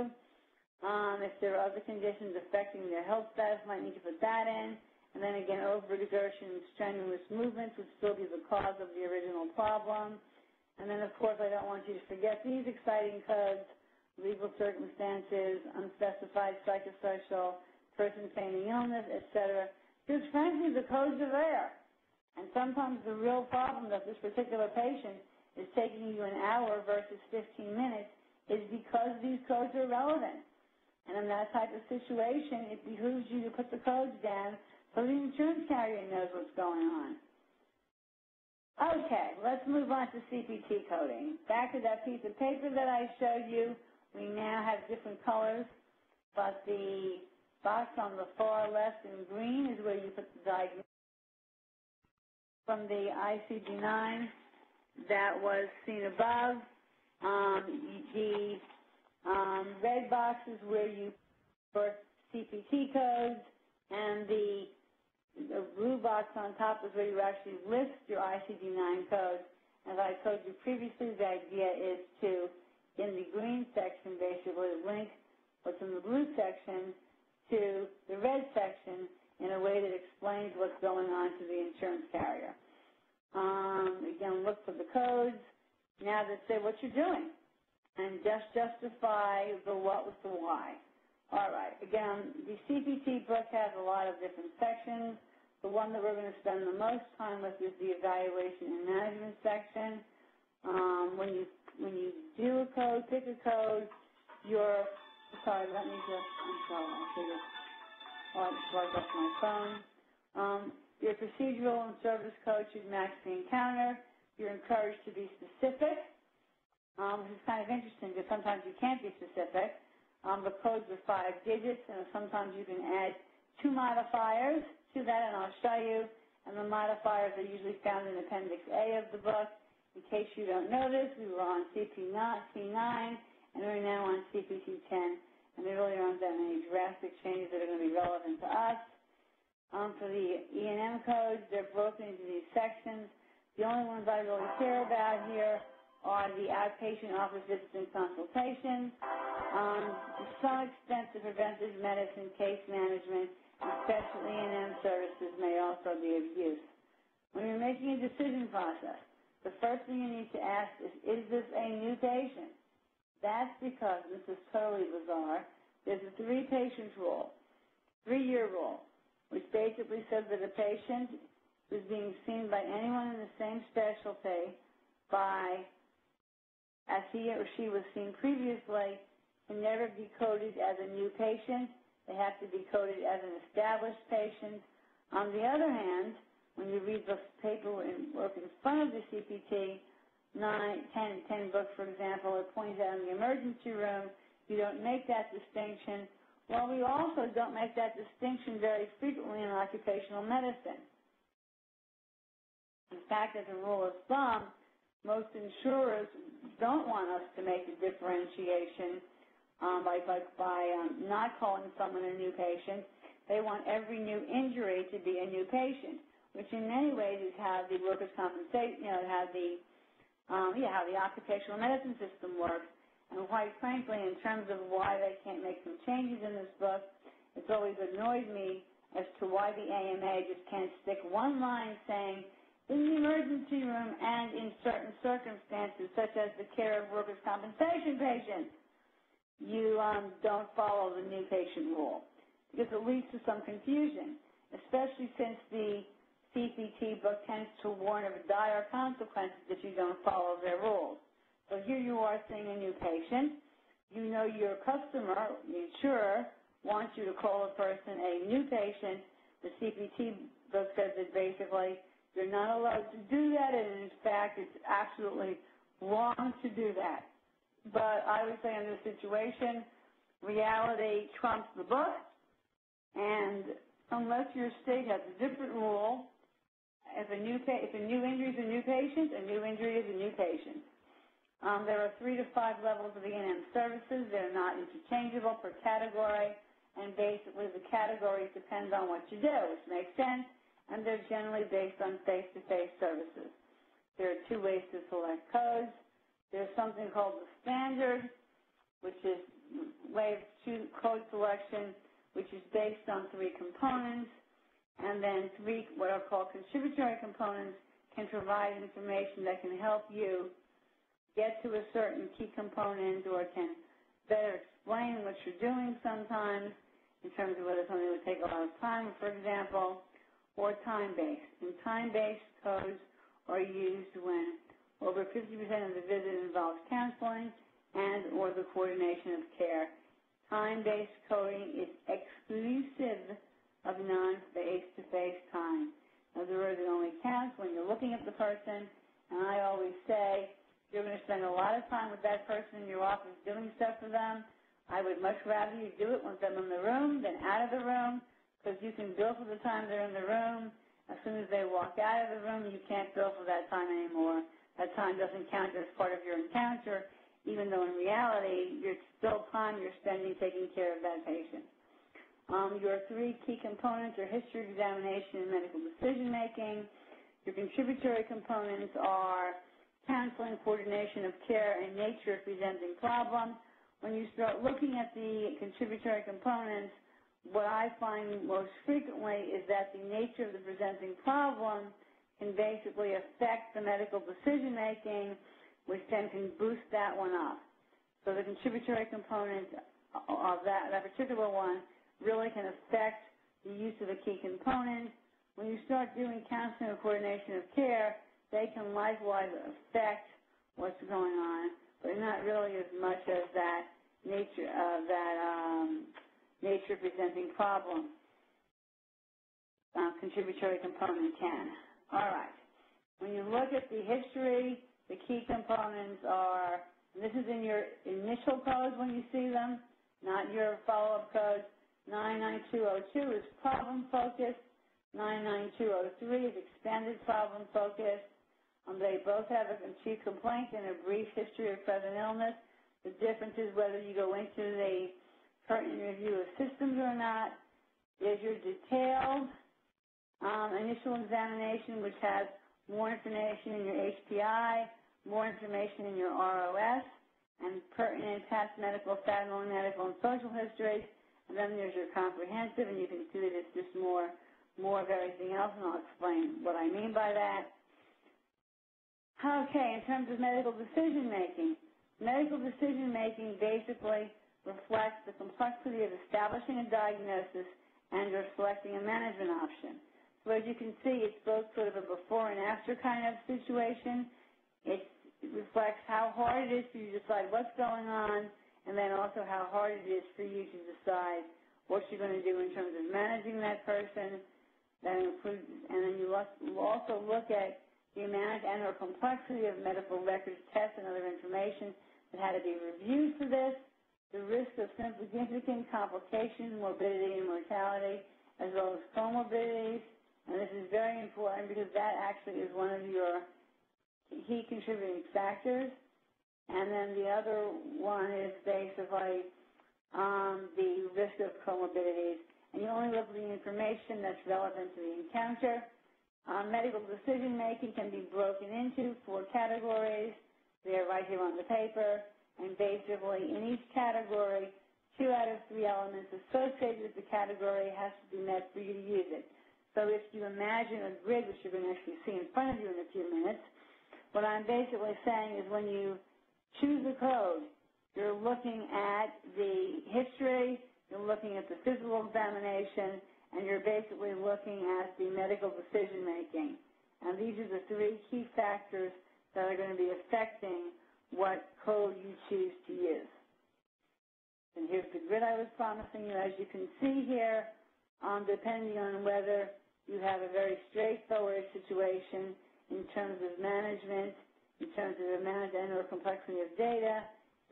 Um, if there are other conditions affecting their health status, might need to put that in. And then again, overexertion strenuous movements would still be the cause of the original problem. And then, of course, I don't want you to forget these exciting codes, legal circumstances, unspecified psychosocial person feigning illness, et cetera. Because frankly, the codes are there. And sometimes the real problem that this particular patient is taking you an hour versus 15 minutes is because these codes are relevant. And in that type of situation, it behooves you to put the codes down so the insurance carrier knows what's going on. Okay, let's move on to CPT coding. Back to that piece of paper that I showed you, we now have different colors, but the box on the far left in green is where you put the diagnosis from the ICD-9 that was seen above. Um, the um, red box is where you put CPT codes, and the, the blue box on top is where you actually list your ICD-9 codes. As I told you previously, the idea is to, in the green section, basically link what's in the blue section to the red section in a way that explains what's going on to the insurance carrier. Um, again, look for the codes. Now that say what you're doing and just justify the what with the why. All right, again, the CPT book has a lot of different sections. The one that we're going to spend the most time with is the evaluation and management section. Um, when you when you do a code, pick a code, your sorry, let me just I'm sorry, I should have oh, I just logged off my phone. Um, your procedural and service code should match the encounter. You're encouraged to be specific um, which is kind of interesting because sometimes you can't be specific. Um, the codes are five digits, and sometimes you can add two modifiers to that, and I'll show you. And the modifiers are usually found in Appendix A of the book. In case you don't know this, we were on CP9, C9, and we're now on CPT10, and there really aren't that many drastic changes that are going to be relevant to us. Um, for the E&M codes, they're broken into these sections. The only ones I really care about here are the outpatient office visits and consultations. Um, to some extent, the preventive medicine case management, especially E&M services, may also be of use. When you're making a decision process, the first thing you need to ask is, is this a new patient? That's because, this is totally bizarre, there's a three patient rule, three-year rule, which basically says that a patient who's being seen by anyone in the same specialty by as he or she was seen previously can never be coded as a new patient. They have to be coded as an established patient. On the other hand, when you read the paper and work in front of the CPT, 9, 10, 10 book, for example, it points out in the emergency room, you don't make that distinction. Well, we also don't make that distinction very frequently in occupational medicine. In fact, as a rule of thumb, most insurers don't want us to make a differentiation um, by, by, by um, not calling someone a new patient. They want every new injury to be a new patient, which in many ways is how the workers' compensation, you know, how the, um, yeah, how the occupational medicine system works. And quite frankly, in terms of why they can't make some changes in this book, it's always annoyed me as to why the AMA just can't stick one line saying in the emergency room and in certain circumstances, such as the care of workers' compensation patients, you um, don't follow the new patient rule because it leads to some confusion, especially since the CPT book tends to warn of dire consequences if you don't follow their rules. So here you are seeing a new patient. You know your customer, the insurer, wants you to call a person a new patient. The CPT book says that basically you're not allowed to do that, and in fact, it's absolutely wrong to do that. But I would say in this situation, reality trumps the book, and unless your state has a different rule, if a new if a new injury is a new patient, a new injury is a new patient. Um, there are three to five levels of E&M services. They're not interchangeable per category, and basically the categories depend on what you do, which makes sense and they're generally based on face-to-face services. There are two ways to select codes. There's something called the standard, which is way of code selection, which is based on three components, and then three what are called contributory components can provide information that can help you get to a certain key component or can better explain what you're doing sometimes in terms of whether something would take a lot of time, for example, or time-based. And time-based codes are used when over 50% of the visit involves counseling and or the coordination of care. Time-based coding is exclusive of non-face-to-face time. In other words, it only counts when you're looking at the person, and I always say, you're going to spend a lot of time with that person in your office doing stuff for them. I would much rather you do it with them in the room than out of the room, because you can bill for the time they're in the room. As soon as they walk out of the room, you can't bill for that time anymore. That time doesn't count as part of your encounter, even though in reality, you're still time you're spending taking care of that patient. Um, your three key components are history examination and medical decision making. Your contributory components are counseling, coordination of care, and nature of presenting problems. When you start looking at the contributory components, what I find most frequently is that the nature of the presenting problem can basically affect the medical decision making, which then can boost that one up. So the contributory component of that, that particular one really can affect the use of the key components. When you start doing counseling and coordination of care, they can likewise affect what's going on, but not really as much as that nature of uh, that um, nature presenting problem uh, contributory component can. All right. When you look at the history, the key components are, this is in your initial codes when you see them, not your follow-up codes. 99202 is problem focused. 99203 is expanded problem focused. Um, they both have a chief complaint and a brief history of present illness. The difference is whether you go into the pertinent review of systems or not. There's your detailed um, initial examination, which has more information in your HPI, more information in your ROS, and pertinent past medical, family medical, and social histories. And then there's your comprehensive, and you can see that it's just more, more of everything else, and I'll explain what I mean by that. Okay, in terms of medical decision making, medical decision making basically reflects the complexity of establishing a diagnosis and or selecting a management option. So as you can see, it's both sort of a before and after kind of situation. It reflects how hard it is for you to decide what's going on and then also how hard it is for you to decide what you're going to do in terms of managing that person. That includes, and then you also look at the amount and or complexity of medical records, tests, and other information that had to be reviewed for this, the risk of significant complications, morbidity, and mortality, as well as comorbidities. And this is very important because that actually is one of your key contributing factors. And then the other one is basically um, the risk of comorbidities. And you only look at the information that's relevant to the encounter. Um, medical decision making can be broken into four categories. They're right here on the paper. And basically, in each category, two out of three elements associated with the category has to be met for you to use it. So if you imagine a grid, which you're going to actually see in front of you in a few minutes, what I'm basically saying is when you choose a code. You're looking at the history, you're looking at the physical examination, and you're basically looking at the medical decision making. And these are the three key factors that are going to be affecting what code you choose to use. And here's the grid I was promising you. As you can see here, um, depending on whether you have a very straightforward situation in terms of management in terms of the amount and or complexity of data,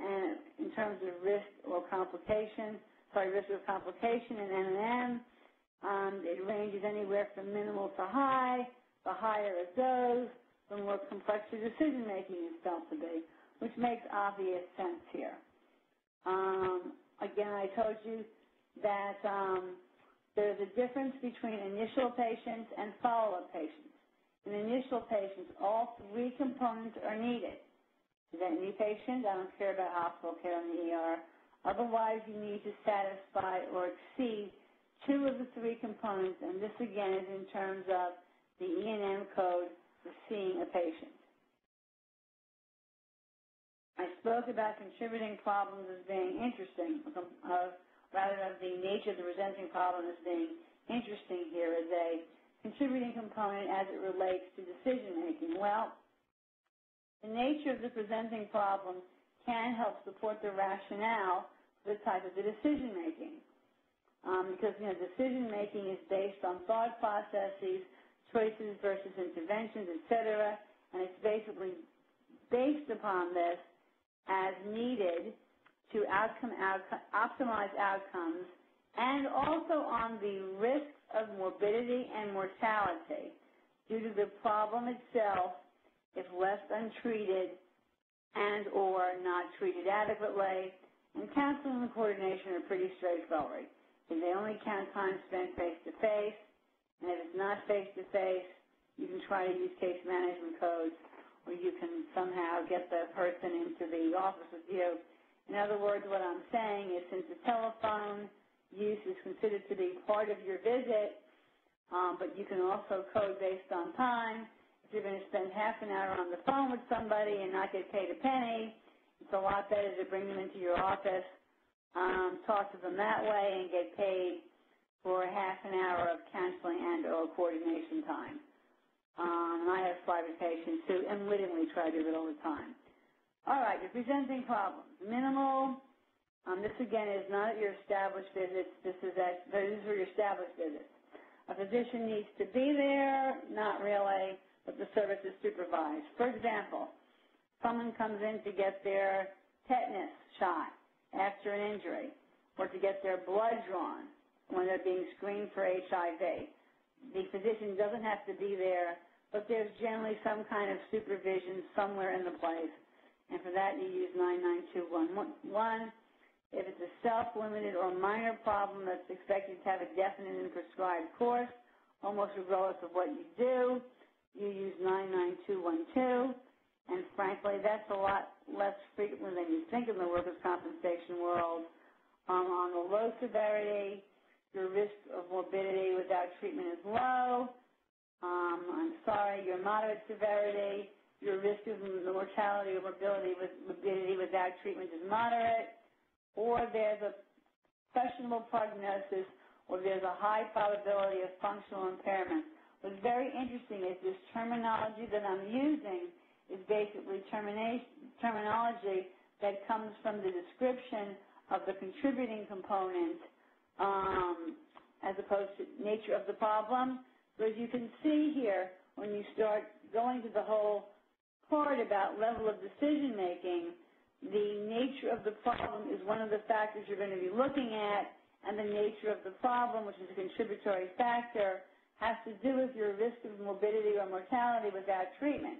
and in terms of risk or complication, sorry, risk of complication in NNM. Um, it ranges anywhere from minimal to high. The higher it goes, the more complex your decision making is felt to be, which makes obvious sense here. Um, again, I told you that um, there's a difference between initial patients and follow-up patients. In initial patients, all three components are needed. Is that new patient? I don't care about hospital care in the ER. Otherwise, you need to satisfy or exceed two of the three components, and this again is in terms of the E&M code for seeing a patient. I spoke about contributing problems as being interesting, uh, rather of the nature of the presenting problem as being interesting here as a contributing component as it relates to decision making. Well, the nature of the presenting problem can help support the rationale for the type of the decision making. Um, because you know, decision making is based on thought processes, choices versus interventions, et cetera, and it's basically based upon this as needed to outcome, outcome, optimize outcomes and also on the risk of morbidity and mortality due to the problem itself if left untreated and or not treated adequately. And counseling and coordination are pretty straightforward. If they only count time spent face-to-face, and if it's not face-to-face, you can try to use case management codes, or you can somehow get the person into the office with you. In other words, what I'm saying is since the telephone use is considered to be part of your visit, um, but you can also code based on time. If you're going to spend half an hour on the phone with somebody and not get paid a penny, it's a lot better to bring them into your office, um, talk to them that way, and get paid for half an hour of counseling and or coordination time. Um, I have private patients who unwittingly try to do it all the time. All right, you're presenting problems. Minimal, um, this again is not at your established visits. This is at these are your established visits. A physician needs to be there, not really, but the service is supervised. For example, someone comes in to get their tetanus shot after an injury, or to get their blood drawn when they're being screened for HIV. The physician doesn't have to be there, but there's generally some kind of supervision somewhere in the place. And for that, you use 99211 if it's a self-limited or minor problem that's expected to have a definite and prescribed course, almost regardless of what you do, you use 99212. And frankly, that's a lot less frequently than you think in the workers' compensation world. Um, on the low severity, your risk of morbidity without treatment is low. Um, I'm sorry, your moderate severity, your risk of mortality or morbidity, with, morbidity without treatment is moderate or there's a questionable prognosis, or there's a high probability of functional impairment. What's very interesting is this terminology that I'm using is basically terminology that comes from the description of the contributing component um, as opposed to nature of the problem. So as you can see here, when you start going to the whole part about level of decision making, the nature of the problem is one of the factors you're going to be looking at, and the nature of the problem, which is a contributory factor, has to do with your risk of morbidity or mortality without treatment.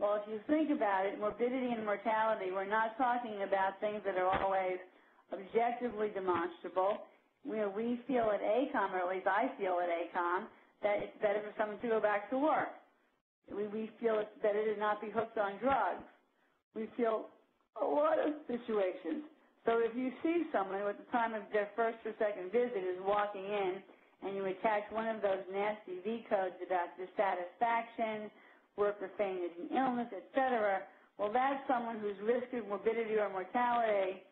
Well, if you think about it, morbidity and mortality, we're not talking about things that are always objectively demonstrable. Know, we feel at ACOEM, or at least I feel at ACOEM, that it's better for someone to go back to work. We, we feel it's better to not be hooked on drugs. We feel a lot of situations. So if you see someone who at the time of their first or second visit is walking in and you attach one of those nasty V codes about dissatisfaction, worker fainted in illness, et cetera, well, that's someone whose risk of morbidity or mortality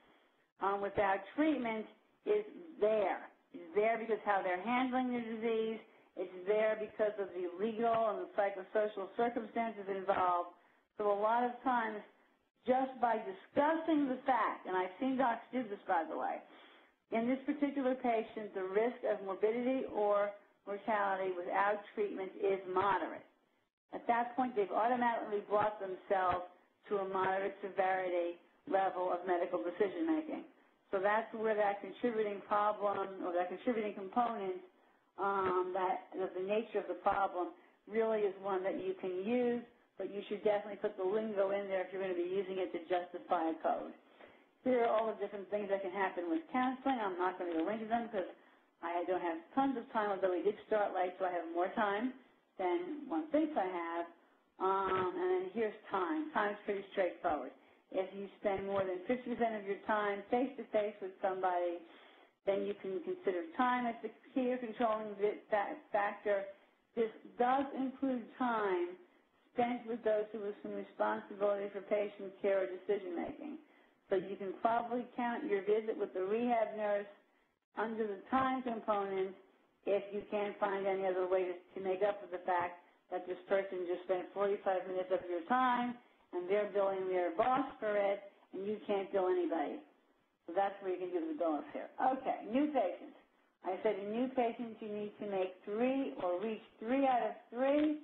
um, without treatment is there. It's there because how they're handling the disease. It's there because of the legal and the psychosocial circumstances involved. So a lot of times just by discussing the fact, and I've seen docs do this, by the way, in this particular patient, the risk of morbidity or mortality without treatment is moderate. At that point, they've automatically brought themselves to a moderate severity level of medical decision making. So that's where that contributing problem or that contributing component, um, that, the nature of the problem really is one that you can use but you should definitely put the lingo in there if you're going to be using it to justify a code. Here are all the different things that can happen with counseling. I'm not going to go into them because I don't have tons of time, although we did start late, so I have more time than one thinks I have. Um, and then here's time. Time's pretty straightforward. If you spend more than 50% of your time face-to-face -face with somebody, then you can consider time as the key controlling factor. This does include time spent with those who assume responsibility for patient care or decision making. So you can probably count your visit with the rehab nurse under the time component if you can't find any other way to, to make up for the fact that this person just spent 45 minutes of your time and they're billing their boss for it and you can't bill anybody. So that's where you can do the bonus here. Okay, new patients. I said in new patients you need to make three or reach three out of three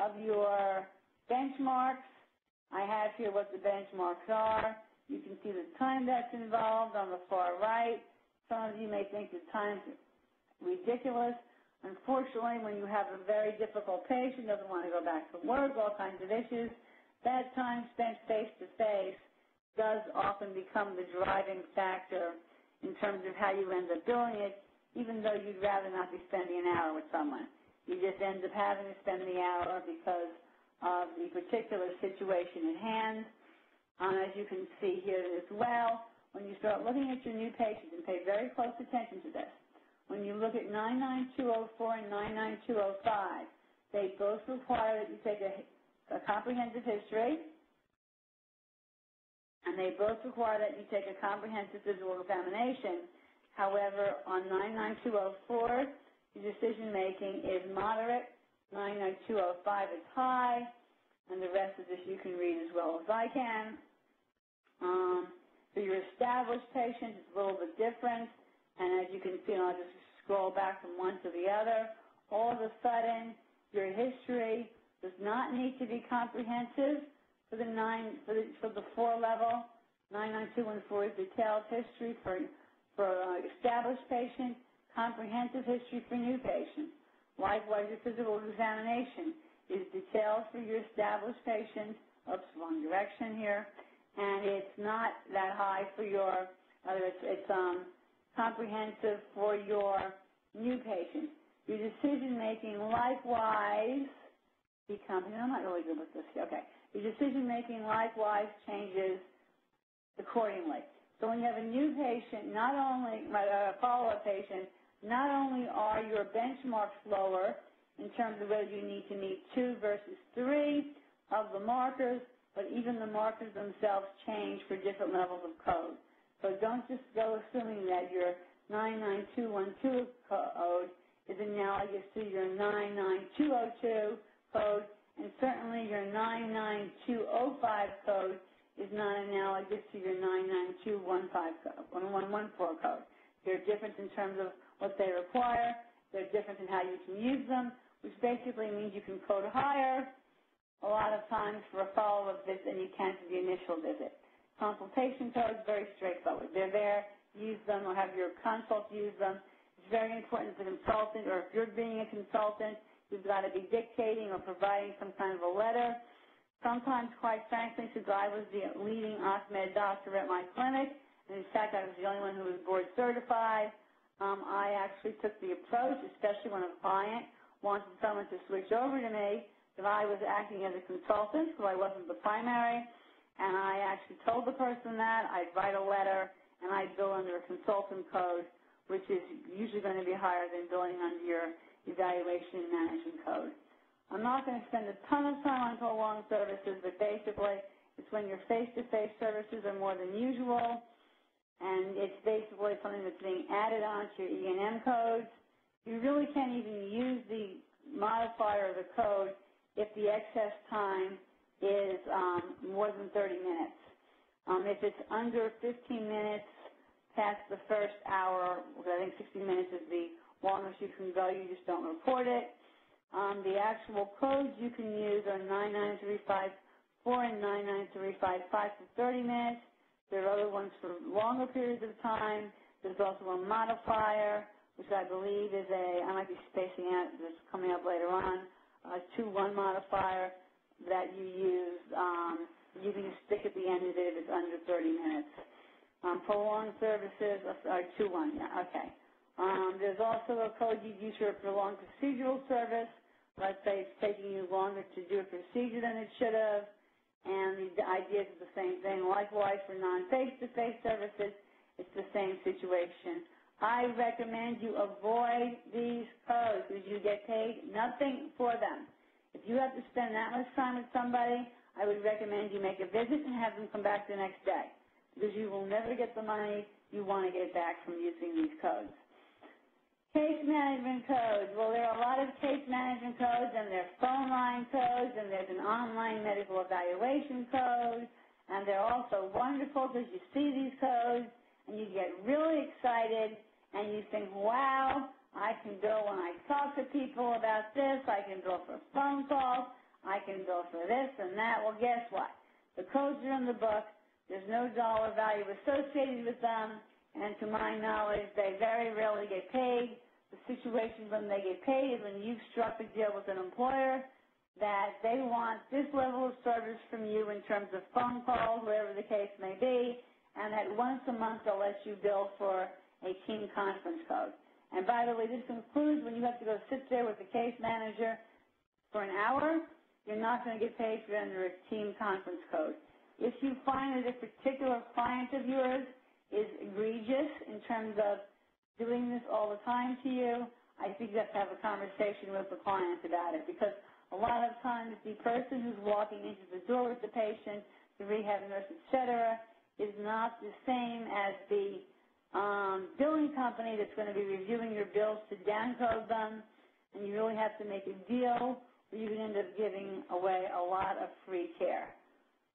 of your benchmarks. I have here what the benchmarks are. You can see the time that's involved on the far right. Some of you may think the time's ridiculous. Unfortunately, when you have a very difficult patient, doesn't want to go back to work, all kinds of issues, that time spent face-to-face does often become the driving factor in terms of how you end up doing it, even though you'd rather not be spending an hour with someone. You just end up having to spend the hour because of the particular situation at hand. Um, as you can see here as well, when you start looking at your new patients, and pay very close attention to this, when you look at 99204 and 99205, they both require that you take a, a comprehensive history, and they both require that you take a comprehensive physical examination. However, on 99204, the decision making is moderate, 99205 is high, and the rest of this you can read as well as I can. Um, for your established patients, it's a little bit different. And as you can see, and I'll just scroll back from one to the other, all of a sudden, your history does not need to be comprehensive for the nine, for the, for the four level. 99214 is detailed history for, for uh, established patients, comprehensive history for new patients. Likewise, your physical examination is detailed for your established patients. Oops, wrong direction here. And it's not that high for your, uh, it's, it's um, comprehensive for your new patient. Your decision making likewise becomes, I'm not really good with this. Okay. Your decision making likewise changes accordingly. So when you have a new patient, not only a follow-up patient, not only are your benchmarks lower in terms of whether you need to meet two versus three of the markers, but even the markers themselves change for different levels of code. So don't just go assuming that your 99212 code is analogous to your 99202 code, and certainly your 99205 code is not analogous to your 99215 code, 1114 code. They're different in terms of what they require. They're different in how you can use them, which basically means you can code higher a lot of times for a follow-up visit than you can for the initial visit. Consultation codes, very straightforward. They're there, use them, or have your consult use them. It's very important as a consultant, or if you're being a consultant, you've got to be dictating or providing some kind of a letter. Sometimes, quite frankly, since I was the leading OccMed doctor at my clinic, and in fact I was the only one who was board certified, um, I actually took the approach, especially when a client wanted someone to switch over to me, that I was acting as a consultant, so I wasn't the primary, and I actually told the person that. I'd write a letter, and I'd bill under a consultant code, which is usually going to be higher than billing under your evaluation and management code. I'm not going to spend a ton of time on prolonged services, but basically it's when your face-to-face -face services are more than usual, and it's basically something that's being added on to your E&M codes. You really can't even use the modifier of the code if the excess time is um, more than 30 minutes. Um, if it's under 15 minutes past the first hour, I think 60 minutes is the longest you can go, you just don't report it. Um, the actual codes you can use are 99354 and 99355 for 30 minutes. There are other ones for longer periods of time. There's also a modifier, which I believe is a, I might be spacing out, this coming up later on, a 2-1 modifier that you use. Um, you can stick at the end of it if it's under 30 minutes. Um, prolonged services are 2-1, yeah, okay. Um, there's also a code you use for a prolonged procedural service. Let's say it's taking you longer to do a procedure than it should have, and the idea is the same thing. Likewise, for non-face-to-face services, it's the same situation. I recommend you avoid these codes because you get paid nothing for them. If you have to spend that much time with somebody, I would recommend you make a visit and have them come back the next day because you will never get the money you want to get back from using these codes. Case management codes. Well, there are a lot of case management codes, and there's phone line codes, and there's an online medical evaluation code, and they're also wonderful because you see these codes, and you get really excited, and you think, wow, I can bill when I talk to people about this, I can bill for phone calls, I can bill for this and that. Well, guess what? The codes are in the book. There's no dollar value associated with them, and to my knowledge, they very rarely get paid the situation when they get paid is when you've struck a deal with an employer that they want this level of service from you in terms of phone calls, whatever the case may be, and that once a month they'll let you bill for a team conference code. And by the way, this includes when you have to go sit there with the case manager for an hour, you're not going to get paid for under a team conference code. If you find that a particular client of yours is egregious in terms of doing this all the time to you, I think you have to have a conversation with the client about it because a lot of times the person who's walking into the door with the patient, the rehab nurse, et cetera, is not the same as the um, billing company that's going to be reviewing your bills to downcode them, and you really have to make a deal or you can end up giving away a lot of free care.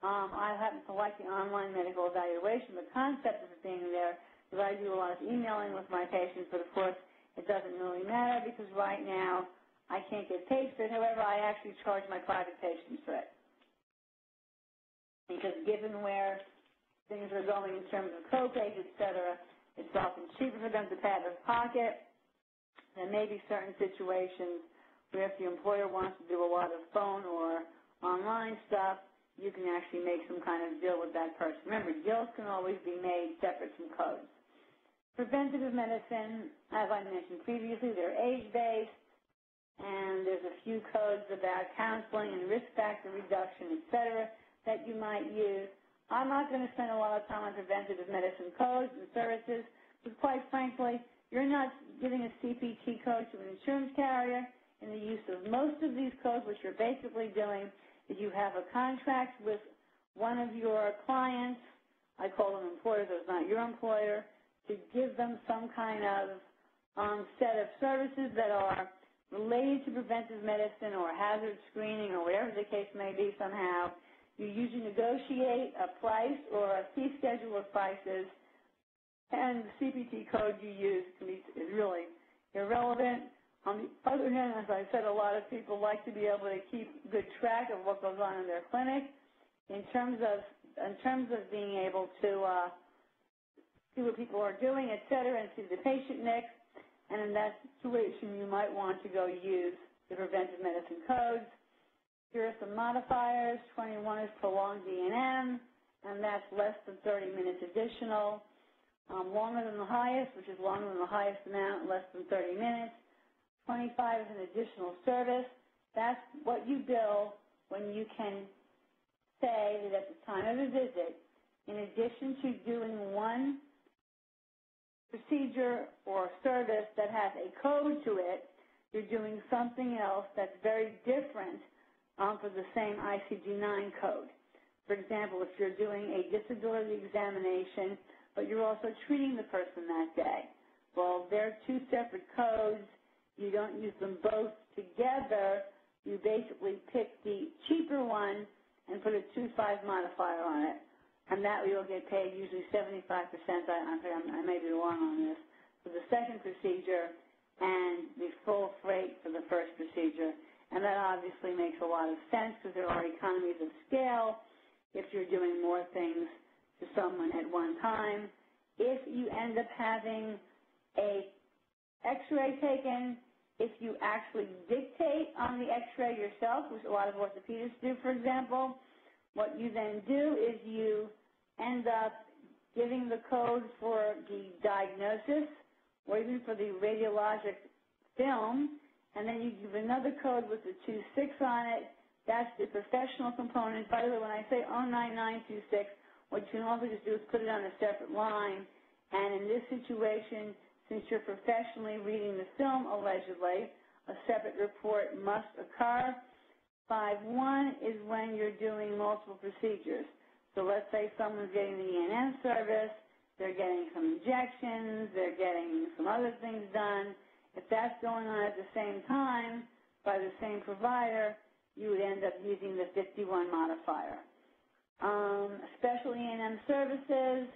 Um, I happen to like the online medical evaluation. The concept of it being there because I do a lot of emailing with my patients, but of course it doesn't really matter because right now I can't get paid for it. However, I actually charge my private patients for it. Because given where things are going in terms of copays, et cetera, it's often cheaper for them to pay out of pocket. There may be certain situations where if the employer wants to do a lot of phone or online stuff, you can actually make some kind of deal with that person. Remember, deals can always be made separate from codes. Preventative medicine, as I mentioned previously, they're age-based, and there's a few codes about counseling and risk factor reduction, et cetera, that you might use. I'm not going to spend a lot of time on preventative medicine codes and services, because quite frankly, you're not giving a CPT code to an insurance carrier. In the use of most of these codes, what you're basically doing is you have a contract with one of your clients. I call them employers, it's not your employer to give them some kind of um, set of services that are related to preventive medicine or hazard screening or whatever the case may be somehow. You usually negotiate a price or a fee schedule of prices, and the CPT code you use be, is really irrelevant. On the other hand, as I said, a lot of people like to be able to keep good track of what goes on in their clinic. In terms of in terms of being able to uh, see what people are doing, et cetera, and see the patient mix. And in that situation, you might want to go use the preventive medicine codes. Here are some modifiers. 21 is prolonged E&M, and that's less than 30 minutes additional. Um, longer than the highest, which is longer than the highest amount, less than 30 minutes. 25 is an additional service. That's what you bill when you can say that at the time of the visit, in addition to doing one procedure or service that has a code to it, you're doing something else that's very different um, for the same ICD-9 code. For example, if you're doing a disability examination, but you're also treating the person that day, well, they're two separate codes. You don't use them both together. You basically pick the cheaper one and put a 2-5 modifier on it and that we will get paid usually 75%, I, I may be wrong on this, for the second procedure and the full freight for the first procedure. And that obviously makes a lot of sense because there are economies of scale if you're doing more things to someone at one time. If you end up having a x-ray taken, if you actually dictate on the x-ray yourself, which a lot of orthopedists do, for example, what you then do is you end up giving the code for the diagnosis or even for the radiologic film, and then you give another code with the 26 on it. That's the professional component. By the way, when I say 09926, what you can also just do is put it on a separate line. And in this situation, since you're professionally reading the film, allegedly, a separate report must occur. 5-1 is when you're doing multiple procedures. So let's say someone's getting the E&M service, they're getting some injections, they're getting some other things done. If that's going on at the same time by the same provider, you would end up using the 51 modifier. Um, special E&M services,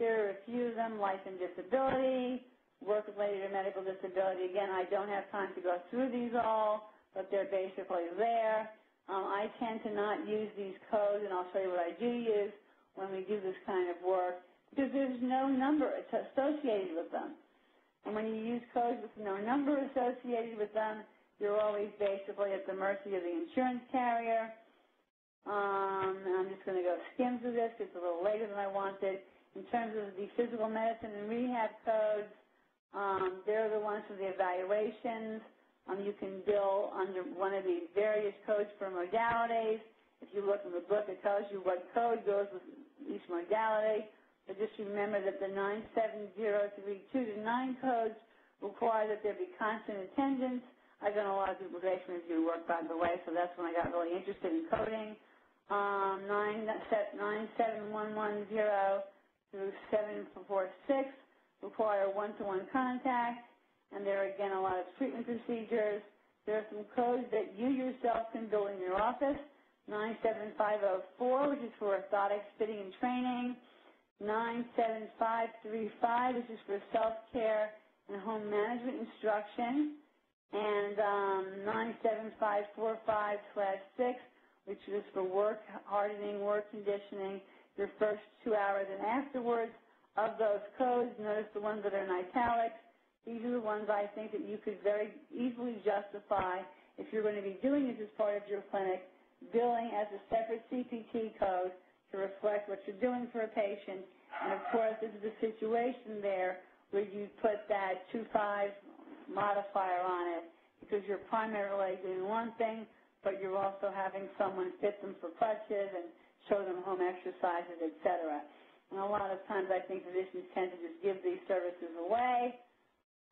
there are a few of them, life and disability, work-related or medical disability. Again, I don't have time to go through these all, but they're basically there. Um, I tend to not use these codes, and I'll show you what I do use when we do this kind of work, because there's no number associated with them. And when you use codes with no number associated with them, you're always basically at the mercy of the insurance carrier. Um, I'm just going to go skim through this. It's a little later than I wanted. In terms of the physical medicine and rehab codes, um, they're the ones for the evaluations. Um, you can bill under one of these various codes for modalities. If you look in the book, it tells you what code goes with each modality. Just remember that the 97032 to 9 codes require that there be constant attendance. I've done a lot of duplication review work, by the way, so that's when I got really interested in coding. Um, 97110 through 746 require one-to-one contact, and there are, again, a lot of treatment procedures. There are some codes that you yourself can build in your office. 97504, which is for orthotics, fitting, and training. 97535, which is for self-care and home management instruction. And um, 97545-6, which is for work hardening, work conditioning, your first two hours and afterwards. Of those codes, notice the ones that are in italics. These are the ones I think that you could very easily justify if you're going to be doing this as part of your clinic billing as a separate CPT code to reflect what you're doing for a patient. And of course, this is a situation there where you put that 2-5 modifier on it because you're primarily doing one thing, but you're also having someone fit them for crutches and show them home exercises, et cetera. And a lot of times I think physicians tend to just give these services away.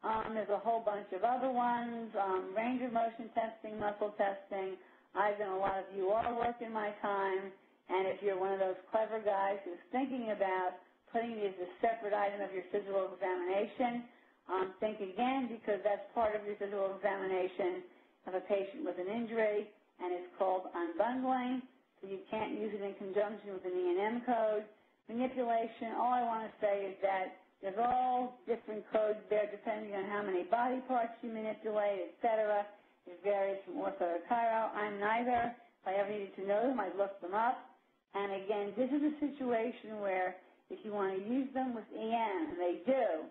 Um, there's a whole bunch of other ones, um, range of motion testing, muscle testing, I've done a lot of UR work in my time, and if you're one of those clever guys who's thinking about putting it as a separate item of your physical examination, um, think again because that's part of your physical examination of a patient with an injury, and it's called unbundling, so you can't use it in conjunction with an E&M code. Manipulation, all I want to say is that there's all different codes there depending on how many body parts you manipulate, et cetera. It varies from ortho to chiro. I'm neither. If I ever needed to know them, I'd look them up. And again, this is a situation where if you want to use them with E&M, and they do,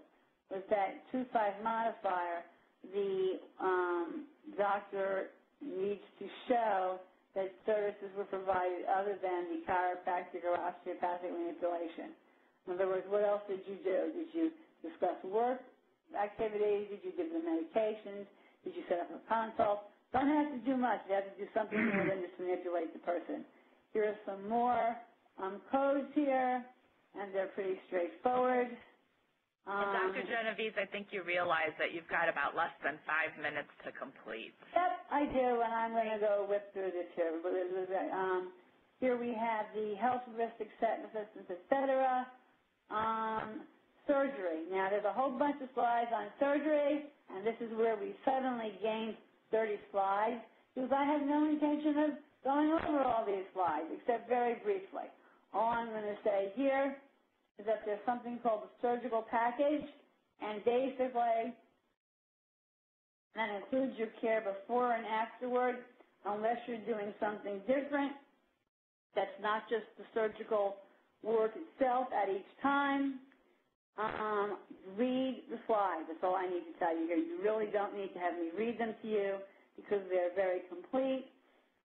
with that 2-5 modifier, the um, doctor needs to show that services were provided other than the chiropractic or osteopathic manipulation. In other words, what else did you do? Did you discuss work activities? Did you give them medications? Did you set up a consult? Don't have to do much. You have to do something more than just manipulate the person. Here are some more um, codes here, and they're pretty straightforward. Um, Dr. Genovese, I think you realize that you've got about less than five minutes to complete. Yep, I do, and I'm going to go whip through this here. Um, here we have the health risk assessments, et cetera. Um, surgery. Now, there's a whole bunch of slides on surgery, and this is where we suddenly gained 30 slides, because I have no intention of going over all these slides, except very briefly. All I'm going to say here is that there's something called the surgical package, and basically that includes your care before and afterward, unless you're doing something different. That's not just the surgical work itself at each time, um, read the slides. That's all I need to tell you here. You really don't need to have me read them to you because they're very complete.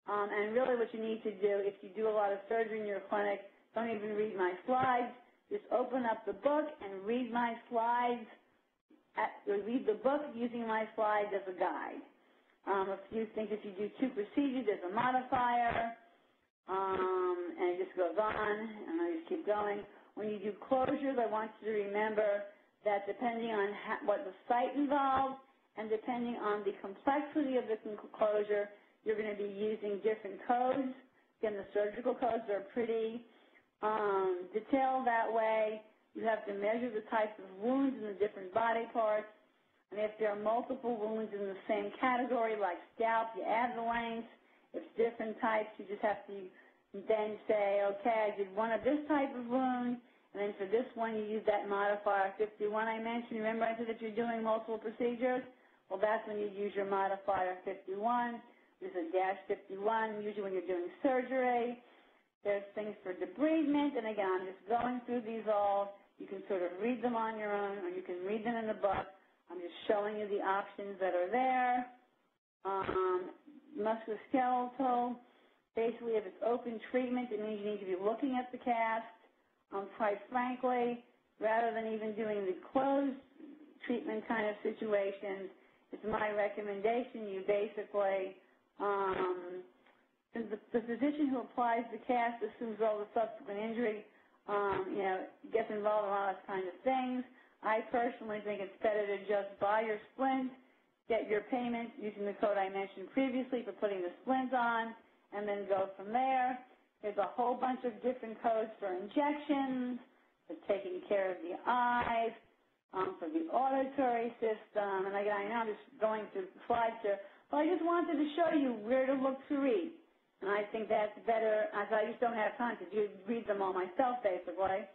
Um, and really what you need to do, if you do a lot of surgery in your clinic, don't even read my slides. Just open up the book and read my slides. At, read the book using my slides as a guide. Um, a few things, if you do two procedures, there's a modifier, um, and it just goes on, and I just keep going. When you do closures, I want you to remember that depending on what the site involves and depending on the complexity of the closure, you're going to be using different codes. Again, the surgical codes are pretty um, detailed that way. You have to measure the types of wounds in the different body parts. And if there are multiple wounds in the same category, like scalp, you add the length. If it's different types, you just have to then say, okay, I did one of this type of wound, and then for this one, you use that modifier 51 I mentioned. Remember I said if you're doing multiple procedures? Well, that's when you use your modifier 51. There's a dash 51, usually when you're doing surgery. There's things for debridement, and again, I'm just going through these all. You can sort of read them on your own, or you can read them in the book. I'm just showing you the options that are there. Um, musculoskeletal, basically if it's open treatment, it means you need to be looking at the cast. Um, quite frankly, rather than even doing the closed treatment kind of situations, it's my recommendation you basically, um, the, the physician who applies the cast assumes all the subsequent injury, um, you know, gets involved in all those kind of things, I personally think it's better to just buy your splint, get your payment using the code I mentioned previously for putting the splint on, and then go from there. There's a whole bunch of different codes for injections, for taking care of the eyes, um, for the auditory system, and again, I know I'm just going through slides here, but I just wanted to show you where to look to read. And I think that's better, as I just don't have time to do, read them all myself, basically.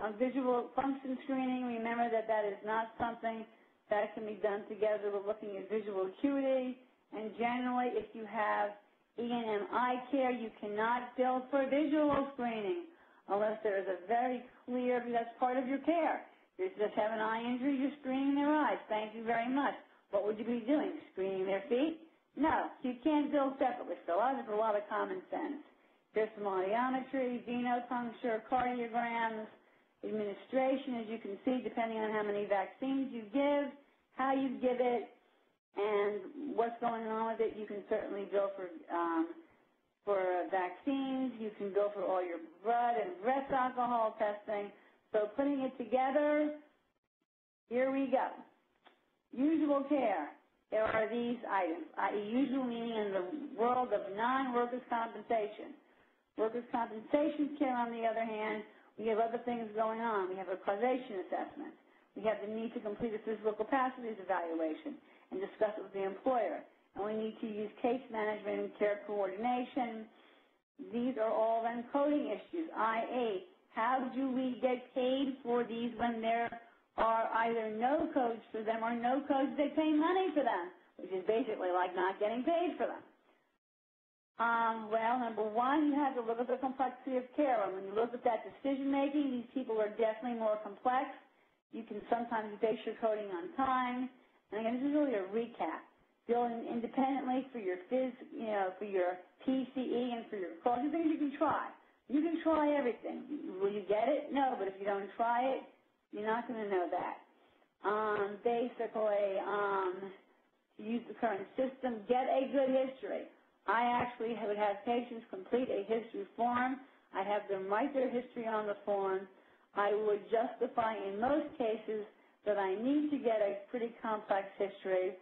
Um, visual function screening, remember that that is not something that can be done together with looking at visual acuity. And generally, if you have E&M eye care, you cannot bill for visual screening unless there is a very clear, that's part of your care. You just have an eye injury, you're screening their eyes. Thank you very much. What would you be doing? Screening their feet? No, you can't bill separately. So there's a lot of common sense. There's some audiometry, venopuncture, cardiograms, administration, as you can see, depending on how many vaccines you give, how you give it, and what's going on with it. You can certainly go for um, for vaccines. You can go for all your blood and breath alcohol testing. So putting it together, here we go. Usual care. There are these items, i.e. usual meaning in the world of non-workers' compensation. Workers' compensation care, on the other hand, we have other things going on. We have a causation assessment. We have the need to complete a physical capacities evaluation and discuss it with the employer. And we need to use case management and care coordination. These are all then coding issues, i.e., how do we get paid for these when there are either no codes for them or no codes they pay money for them, which is basically like not getting paid for them. Um, well, number one, you have to look at the complexity of care. And when you look at that decision making, these people are definitely more complex. You can sometimes base your coding on time. And again, this is really a recap. Billing independently for your phys, you know, for your PCE and for your cost. things you can try. You can try everything. Will you get it? No, but if you don't try it, you're not going to know that. Um, basically, um, to use the current system, get a good history. I actually would have patients complete a history form. I have them write their history on the form. I would justify in most cases that I need to get a pretty complex history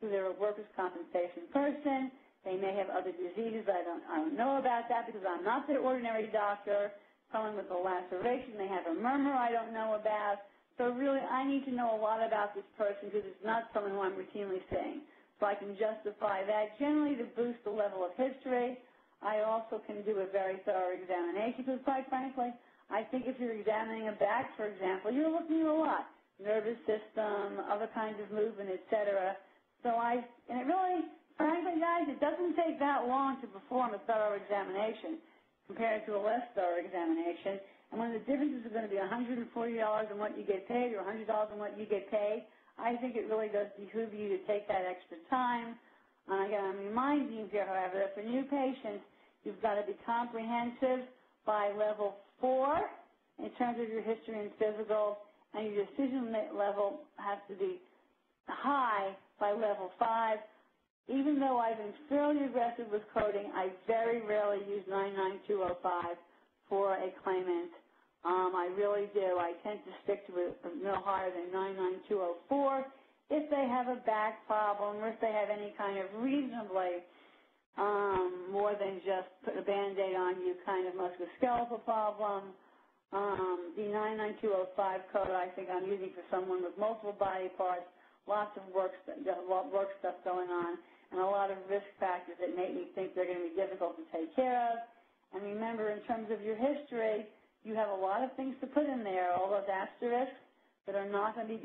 through their a workers' compensation person. They may have other diseases. I don't, I don't know about that because I'm not their ordinary doctor. Someone with a laceration may have a murmur I don't know about. So really, I need to know a lot about this person because it's not someone who I'm routinely seeing so I can justify that. Generally, to boost the level of history, I also can do a very thorough examination because, quite frankly, I think if you're examining a back, for example, you're looking at a lot, nervous system, other kinds of movement, etc. So I, and it really, frankly, guys, it doesn't take that long to perform a thorough examination compared to a less thorough examination. And when the difference is going to be $140 in what you get paid or $100 in what you get paid, I think it really does behoove you to take that extra time. And again, I'm reminding you however, that for new patients, you've got to be comprehensive by level four in terms of your history and physical, and your decision level has to be high by level five. Even though I've been fairly aggressive with coding, I very rarely use 99205 for a claimant um, I really do. I tend to stick to no higher than 99204 if they have a back problem or if they have any kind of reasonably um, more than just put a Band-Aid on you kind of musculoskeletal problem. Um, the 99205 code I think I'm using for someone with multiple body parts lots of work, work stuff going on, and a lot of risk factors that make me think they're going to be difficult to take care of. And remember, in terms of your history, you have a lot of things to put in there, all those asterisks that are not going to be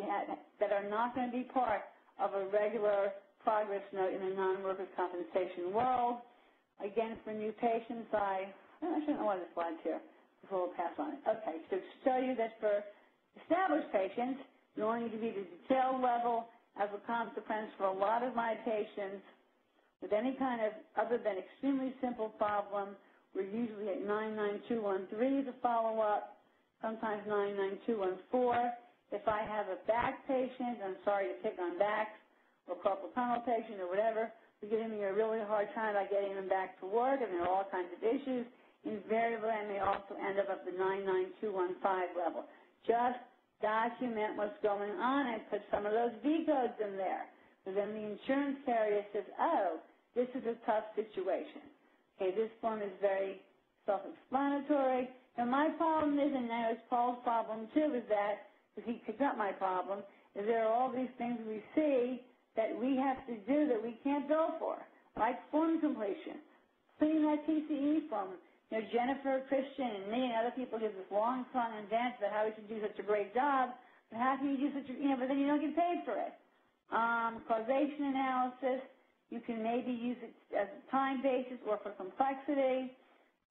that are not going to be part of a regular progress note in a non-workers' compensation world. Again, for new patients, I, I shouldn't know why the slide's here, before we'll pass on it. Okay, so to show you that for established patients, you only need to be the detailed level as a consequence for a lot of my patients with any kind of, other than extremely simple problem, we're usually at 99213 to follow up, sometimes 99214. If I have a back patient, I'm sorry to pick on backs, or carpal tunnel patient or whatever, they're giving me a really hard time by getting them back to work, and there are all kinds of issues. Invariably, I may also end up at the 99215 level. Just document what's going on and put some of those V codes in there. Then the insurance carrier says, oh, this is a tough situation. Okay, this form is very self-explanatory. And my problem is, and now it's Paul's problem too, is that, because he picked up my problem, is there are all these things we see that we have to do that we can't bill for, like form completion, putting that PCE form. You know, Jennifer Christian and me and other people give this long song and dance about how we should do such a great job, but how can you do such a, you know, but then you don't get paid for it. Um, causation analysis, you can maybe use it as a time basis or for complexity.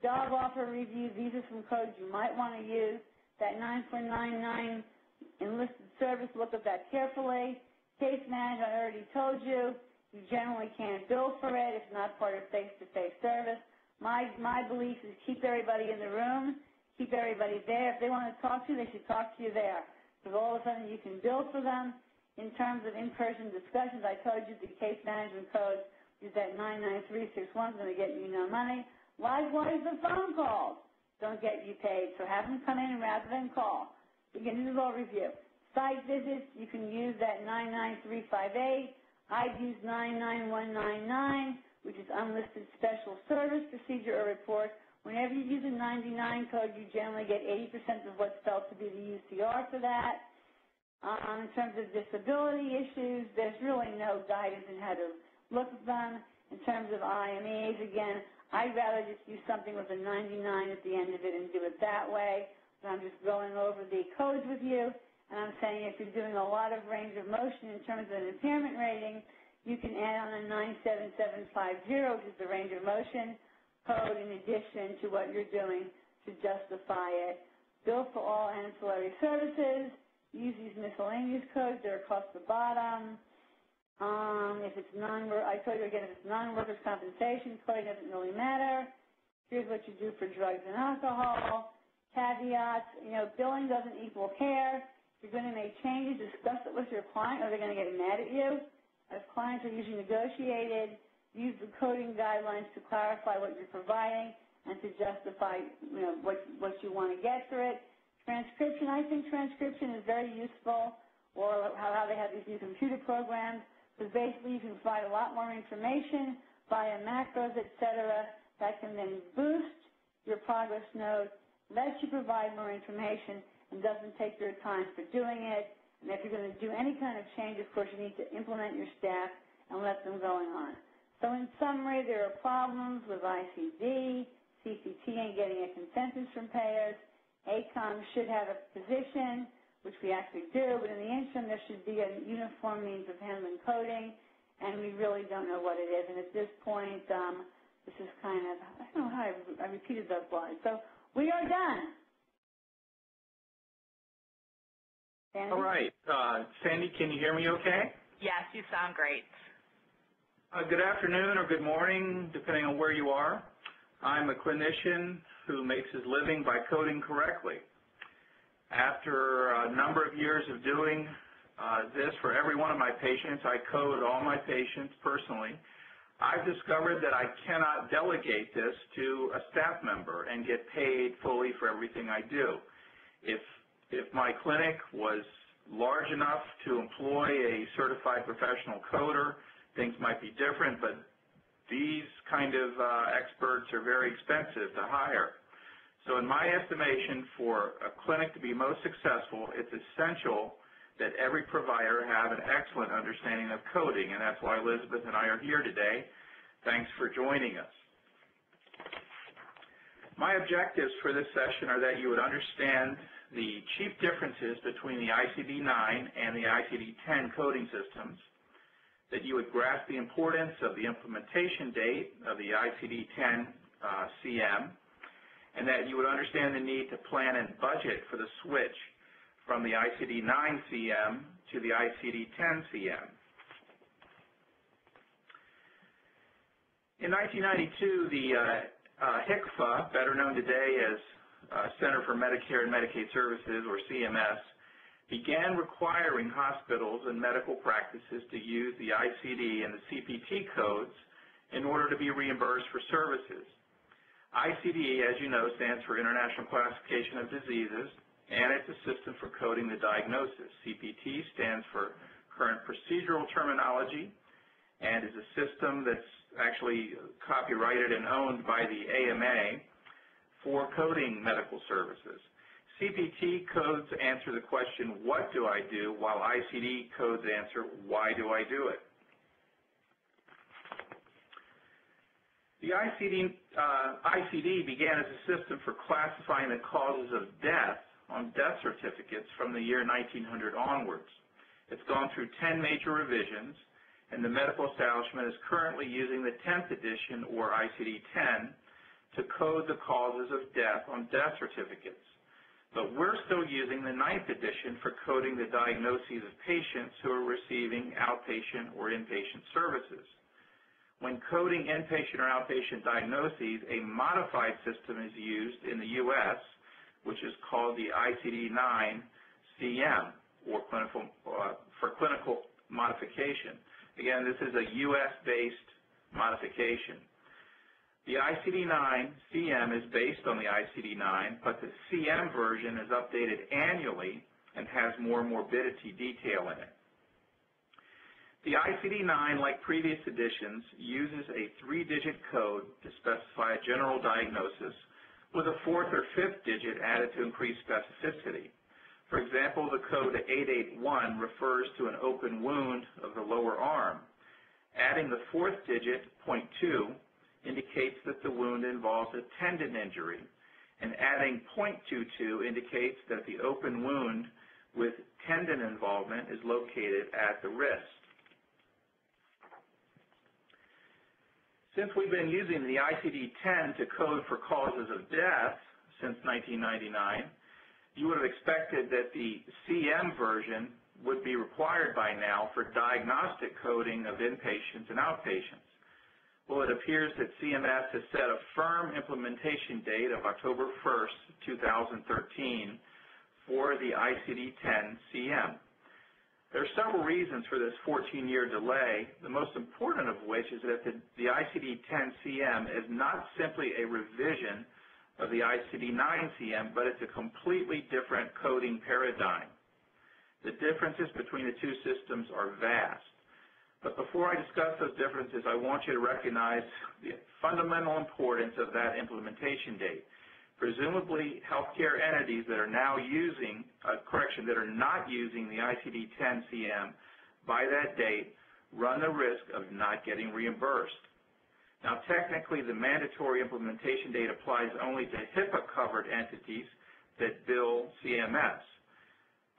Job offer review, these are some codes you might want to use. That 9499 unlisted service, look at that carefully. Case management, I already told you, you generally can't bill for it. It's not part of face-to-face -face service. My, my belief is keep everybody in the room, keep everybody there. If they want to talk to you, they should talk to you there. Because all of a sudden you can bill for them. In terms of in-person discussions, I told you the case management code is that 99361 is going to get you no money. Likewise, the phone calls don't get you paid. So have them come in rather than call. Begin the law review. Site visits, you can use that 99358. I'd use 99199, which is unlisted special service procedure or report. Whenever you use a 99 code, you generally get 80% of what's felt to be the UCR for that. Um, in terms of disability issues, there's really no guidance in how to look at them. In terms of IMEs, again, I'd rather just use something with a 99 at the end of it and do it that way. So I'm just going over the codes with you. And I'm saying if you're doing a lot of range of motion in terms of an impairment rating, you can add on a 97750, which is the range of motion code in addition to what you're doing to justify it. Bill for all ancillary services, use these miscellaneous codes, they're across the bottom. Um, if it's non I told you again, if it's non-workers' compensation code, doesn't really matter. Here's what you do for drugs and alcohol. Caveats, you know, billing doesn't equal care If you're going to make changes, discuss it with your client, or they're going to get mad at you. As clients are usually negotiated, use the coding guidelines to clarify what you're providing and to justify you know, what, what you want to get for it. Transcription, I think transcription is very useful, or how, they have these new computer programs, because basically you can provide a lot more information via macros, et cetera, that can then boost your progress note, let you provide more information, and doesn't take your time for doing it. And if you're going to do any kind of change, of course, you need to implement your staff and let them going on. So in summary, there are problems with ICD, CCT ain't getting a consensus from payers, ACOEM should have a position, which we actually do, but in the interim there should be a uniform means of handling coding, and we really don't know what it is. And at this point, um, this is kind of, I don't know how I, I repeated those slides. So we are done. Sandy? All right. Uh, Sandy, can you hear me okay? Yes, you sound great. Uh, good afternoon or good morning, depending on where you are. I'm a clinician who makes his living by coding correctly. After a number of years of doing uh, this for every one of my patients, I code all my patients personally. I've discovered that I cannot delegate this to a staff member and get paid fully for everything I do. If if my clinic was large enough to employ a certified professional coder, things might be different, but these kind of uh, experts are very expensive to hire. So in my estimation, for a clinic to be most successful, it's essential that every provider have an excellent understanding of coding, and that's why Elizabeth and I are here today. Thanks for joining us. My objectives for this session are that you would understand the chief differences between the ICD-9 and the ICD-10 coding systems, that you would grasp the importance of the implementation date of the ICD-10 uh, CM, and that you would understand the need to plan and budget for the switch from the ICD-9 CM to the ICD-10 CM. In 1992, the uh, uh, HCFA, better known today as uh, Center for Medicare and Medicaid Services, or CMS, began requiring hospitals and medical practices to use the ICD and the CPT codes in order to be reimbursed for services. ICD, as you know, stands for International Classification of Diseases, and it's a system for coding the diagnosis. CPT stands for Current Procedural Terminology, and is a system that's actually copyrighted and owned by the AMA for coding medical services. CPT codes answer the question, what do I do, while ICD codes answer, why do I do it? The ICD, uh, ICD began as a system for classifying the causes of death on death certificates from the year 1900 onwards. It's gone through 10 major revisions, and the medical establishment is currently using the 10th edition, or ICD-10, to code the causes of death on death certificates. But we're still using the ninth edition for coding the diagnoses of patients who are receiving outpatient or inpatient services. When coding inpatient or outpatient diagnoses, a modified system is used in the U.S., which is called the ICD-9 CM, or clinical, uh, for clinical modification. Again, this is a U.S.-based modification. The ICD-9 CM is based on the ICD-9, but the CM version is updated annually and has more morbidity detail in it. The ICD-9, like previous editions, uses a three-digit code to specify a general diagnosis with a fourth or fifth digit added to increase specificity. For example, the code 881 refers to an open wound of the lower arm. Adding the fourth digit, 0.2, indicates that the wound involves a tendon injury, and adding .22 indicates that the open wound with tendon involvement is located at the wrist. Since we've been using the ICD-10 to code for causes of death since 1999, you would have expected that the CM version would be required by now for diagnostic coding of inpatients and outpatients. Well, it appears that CMS has set a firm implementation date of October 1st, 2013 for the ICD-10 CM. There are several reasons for this 14-year delay, the most important of which is that the, the ICD-10 CM is not simply a revision of the ICD-9 CM, but it's a completely different coding paradigm. The differences between the two systems are vast. But before I discuss those differences, I want you to recognize the fundamental importance of that implementation date. Presumably, healthcare entities that are now using, uh, correction, that are not using the ICD-10 CM by that date run the risk of not getting reimbursed. Now, technically, the mandatory implementation date applies only to HIPAA-covered entities that bill CMS.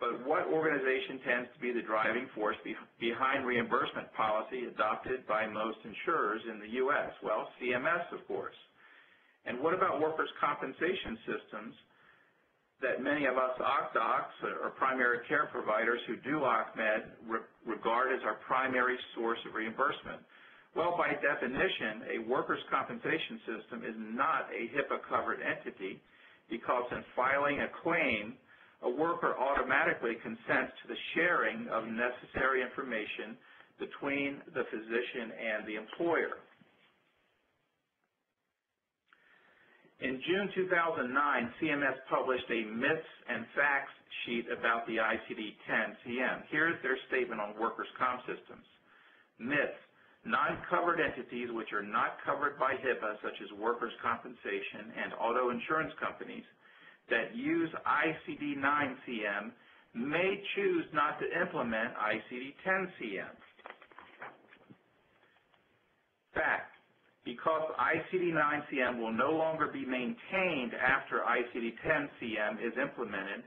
But what organization tends to be the driving force be behind reimbursement policy adopted by most insurers in the U.S.? Well, CMS, of course. And what about workers' compensation systems that many of us OccDocs uh, or primary care providers who do OccMed re regard as our primary source of reimbursement? Well, by definition, a workers' compensation system is not a HIPAA-covered entity because in filing a claim, a worker automatically consents to the sharing of necessary information between the physician and the employer. In June 2009, CMS published a myths and facts sheet about the ICD-10 CM. Here's their statement on workers' comp systems. Myths, non-covered entities which are not covered by HIPAA, such as workers' compensation and auto insurance companies, that use ICD-9 CM may choose not to implement ICD-10-CM. Fact, because ICD-9-CM will no longer be maintained after ICD-10-CM is implemented,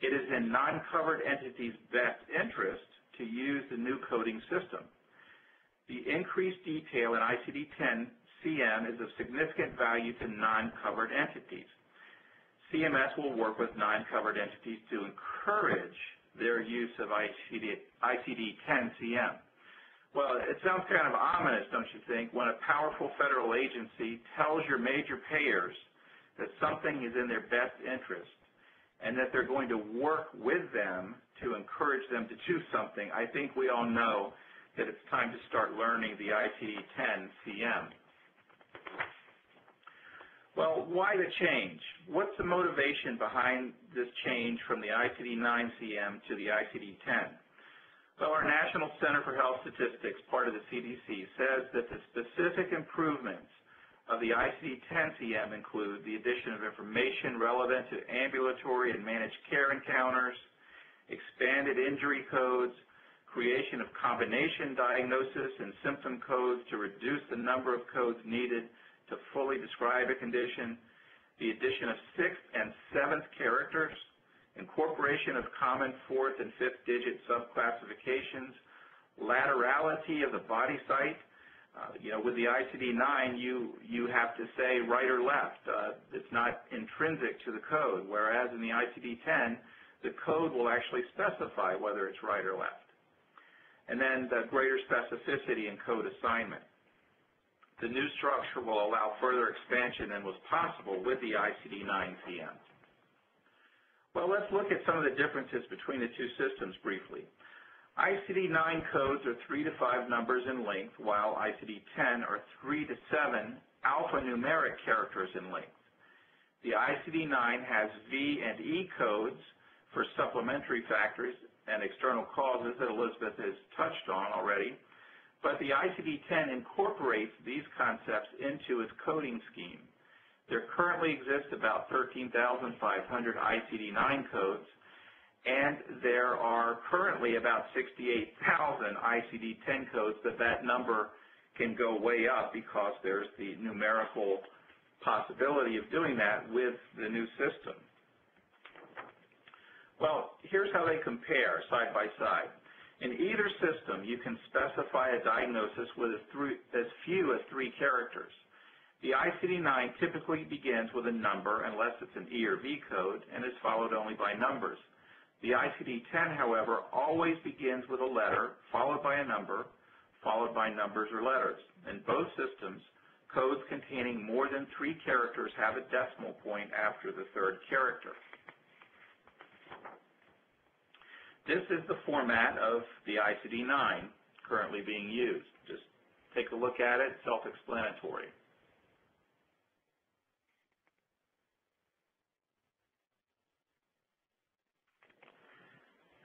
it is in non-covered entities' best interest to use the new coding system. The increased detail in ICD-10-CM is of significant value to non-covered entities. CMS will work with non-covered entities to encourage their use of ICD-10-CM. Well, it sounds kind of ominous, don't you think, when a powerful federal agency tells your major payers that something is in their best interest and that they're going to work with them to encourage them to do something. I think we all know that it's time to start learning the ICD-10-CM. Well, why the change? What's the motivation behind this change from the ICD-9-CM to the ICD-10? Well, our National Center for Health Statistics, part of the CDC, says that the specific improvements of the ICD-10-CM include the addition of information relevant to ambulatory and managed care encounters, expanded injury codes, creation of combination diagnosis and symptom codes to reduce the number of codes needed to fully describe a condition, the addition of sixth and seventh characters incorporation of common fourth and fifth digit subclassifications, laterality of the body site. Uh, you know, with the ICD-9, you, you have to say right or left. Uh, it's not intrinsic to the code, whereas in the ICD-10, the code will actually specify whether it's right or left. And then the greater specificity in code assignment. The new structure will allow further expansion than was possible with the ICD-9-CM. Well, let's look at some of the differences between the two systems briefly. ICD-9 codes are three to five numbers in length, while ICD-10 are three to seven alphanumeric characters in length. The ICD-9 has V and E codes for supplementary factors and external causes that Elizabeth has touched on already, but the ICD-10 incorporates these concepts into its coding scheme. There currently exist about 13,500 ICD-9 codes, and there are currently about 68,000 ICD-10 codes, but that number can go way up because there's the numerical possibility of doing that with the new system. Well, here's how they compare side by side. In either system, you can specify a diagnosis with as few as three characters. The ICD-9 typically begins with a number unless it's an E or V code and is followed only by numbers. The ICD-10, however, always begins with a letter followed by a number followed by numbers or letters. In both systems, codes containing more than three characters have a decimal point after the third character. This is the format of the ICD-9 currently being used. Just take a look at it, self-explanatory.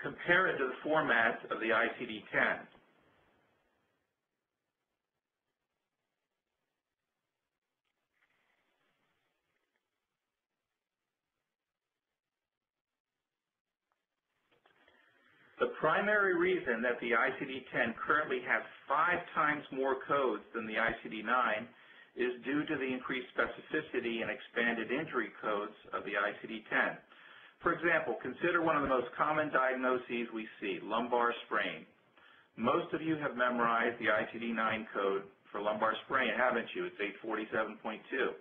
compare it to the format of the ICD-10. The primary reason that the ICD-10 currently has five times more codes than the ICD-9 is due to the increased specificity and expanded injury codes of the ICD-10. For example, consider one of the most common diagnoses we see, lumbar sprain. Most of you have memorized the ICD-9 code for lumbar sprain, haven't you? It's 847.2.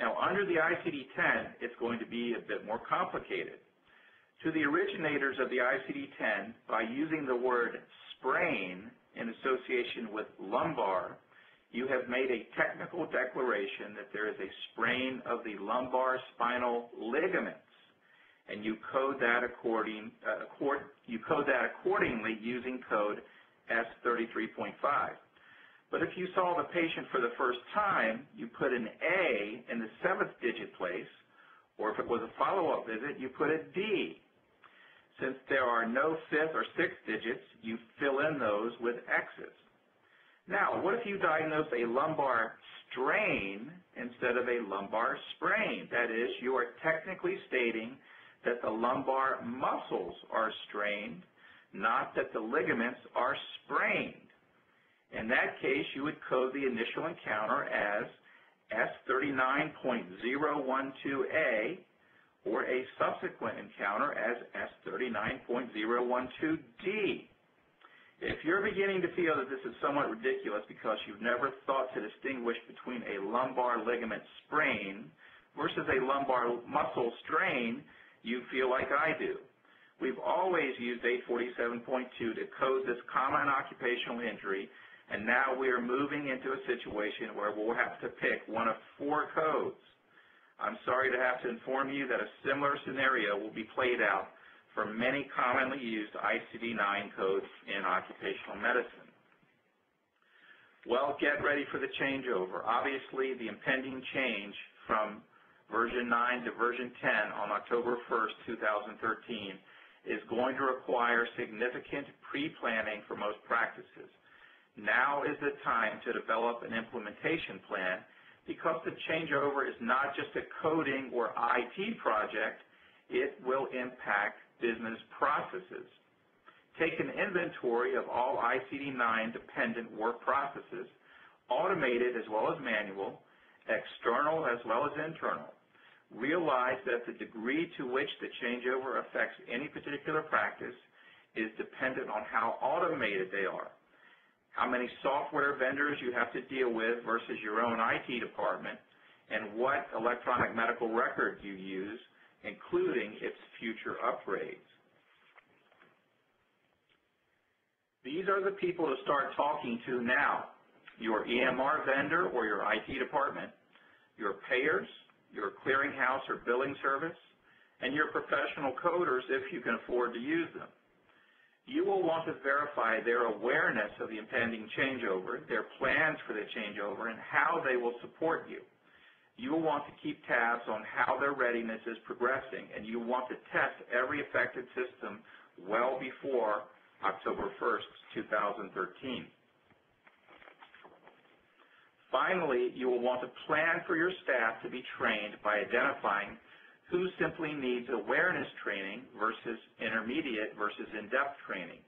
Now, under the ICD-10, it's going to be a bit more complicated. To the originators of the ICD-10, by using the word sprain in association with lumbar, you have made a technical declaration that there is a sprain of the lumbar spinal ligaments and you code that according uh, accord, you code that accordingly using code S33.5. But if you saw the patient for the first time, you put an A in the seventh digit place, or if it was a follow-up visit, you put a D. Since there are no fifth or sixth digits, you fill in those with X's. Now, what if you diagnose a lumbar strain instead of a lumbar sprain? That is, you are technically stating that the lumbar muscles are strained, not that the ligaments are sprained. In that case, you would code the initial encounter as S39.012A or a subsequent encounter as S39.012D. If you're beginning to feel that this is somewhat ridiculous because you've never thought to distinguish between a lumbar ligament sprain versus a lumbar muscle strain, you feel like I do. We've always used 847.2 to code this common occupational injury, and now we are moving into a situation where we'll have to pick one of four codes. I'm sorry to have to inform you that a similar scenario will be played out for many commonly used ICD-9 codes in occupational medicine. Well, get ready for the changeover. Obviously, the impending change from version 9 to version 10 on October 1st, 2013 is going to require significant pre-planning for most practices. Now is the time to develop an implementation plan because the changeover is not just a coding or IT project, it will impact business processes. Take an inventory of all ICD-9 dependent work processes, automated as well as manual, external as well as internal. Realize that the degree to which the changeover affects any particular practice is dependent on how automated they are, how many software vendors you have to deal with versus your own IT department, and what electronic medical record you use including its future upgrades. These are the people to start talking to now, your EMR vendor or your IT department, your payers, your clearinghouse or billing service, and your professional coders if you can afford to use them. You will want to verify their awareness of the impending changeover, their plans for the changeover, and how they will support you you will want to keep tabs on how their readiness is progressing, and you want to test every affected system well before October 1st, 2013. Finally, you will want to plan for your staff to be trained by identifying who simply needs awareness training versus intermediate versus in-depth training.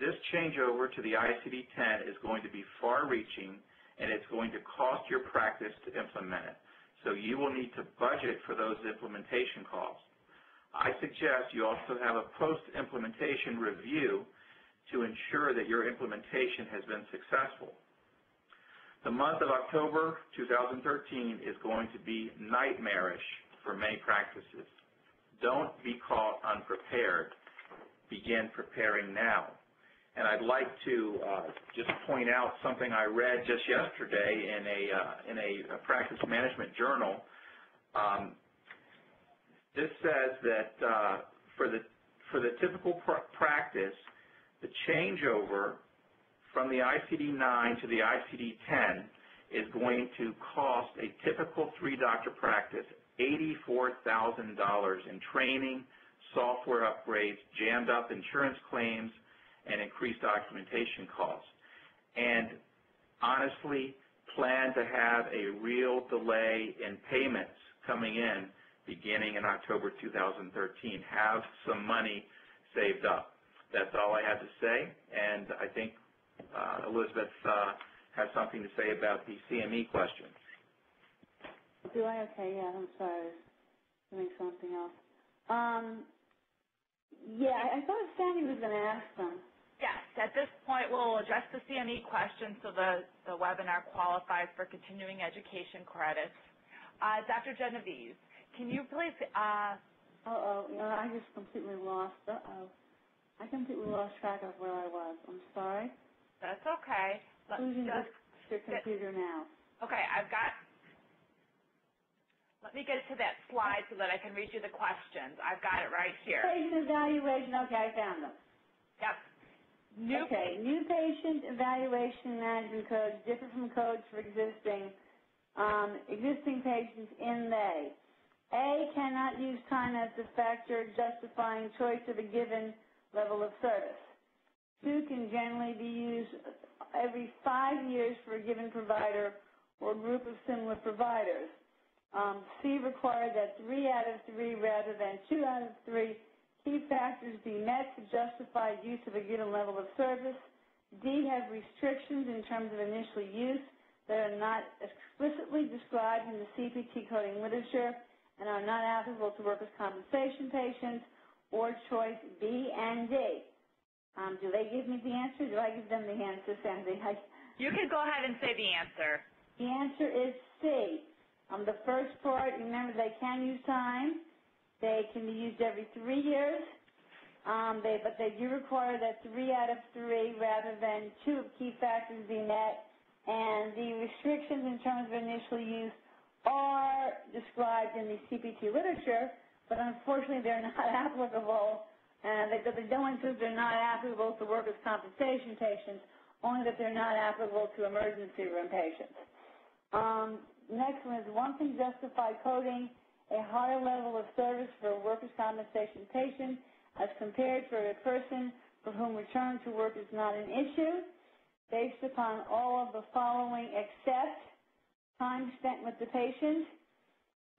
This changeover to the ICD-10 is going to be far-reaching and it's going to cost your practice to implement it so you will need to budget for those implementation costs. I suggest you also have a post-implementation review to ensure that your implementation has been successful. The month of October 2013 is going to be nightmarish for many practices. Don't be caught unprepared. Begin preparing now. And I'd like to uh, just point out something I read just yesterday in a uh, in a, a, practice management journal. Um, this says that uh, for the for the typical pr practice, the changeover from the ICD-9 to the ICD-10 is going to cost a typical three-doctor practice $84,000 in training, software upgrades, jammed up insurance claims, and increased documentation costs. And honestly, plan to have a real delay in payments coming in beginning in October 2013. Have some money saved up. That's all I have to say, and I think uh, Elizabeth uh, has something to say about the CME question. Do I? Okay, yeah, I'm sorry. Doing something else. Um, yeah, I thought Sandy was going to ask them. Yes. At this point, we'll address the CME question so the, the webinar qualifies for continuing education credits. Uh, Dr. Genovese, can you please... Uh, Uh-oh, no, I just completely lost, uh-oh. I completely lost track of where I was. I'm sorry. That's okay. Let Who's just, your computer now? Okay, I've got... Let me get to that slide so that I can read you the questions. I've got it right here. Patient evaluation. Okay, I found them. Yep. New okay, new patient evaluation management codes differ from codes for existing um, existing patients in they. A cannot use time as a factor justifying choice of a given level of service. Two can generally be used every five years for a given provider or group of similar providers. Um, C required that three out of three rather than two out of three key factors be met to justify use of a given level of service. D have restrictions in terms of initial use that are not explicitly described in the CPT coding literature and are not applicable to workers' compensation patients, or choice B and D. Um, do they give me the answer? Do I give them the answer, Sandy? I, You can go ahead and say the answer. the answer is C. Um, the first part, remember they can use time. They can be used every three years. Um, they, but they do require that three out of three rather than two of key factors be met. And the restrictions in terms of initial use are described in the CPT literature, but unfortunately they're not applicable. And they, they don't include they're not applicable to workers' compensation patients, only that they're not applicable to emergency room patients. Um, next one is one can justify coding a higher level of service for a workers' compensation patient as compared for a person for whom return to work is not an issue, based upon all of the following except time spent with the patient,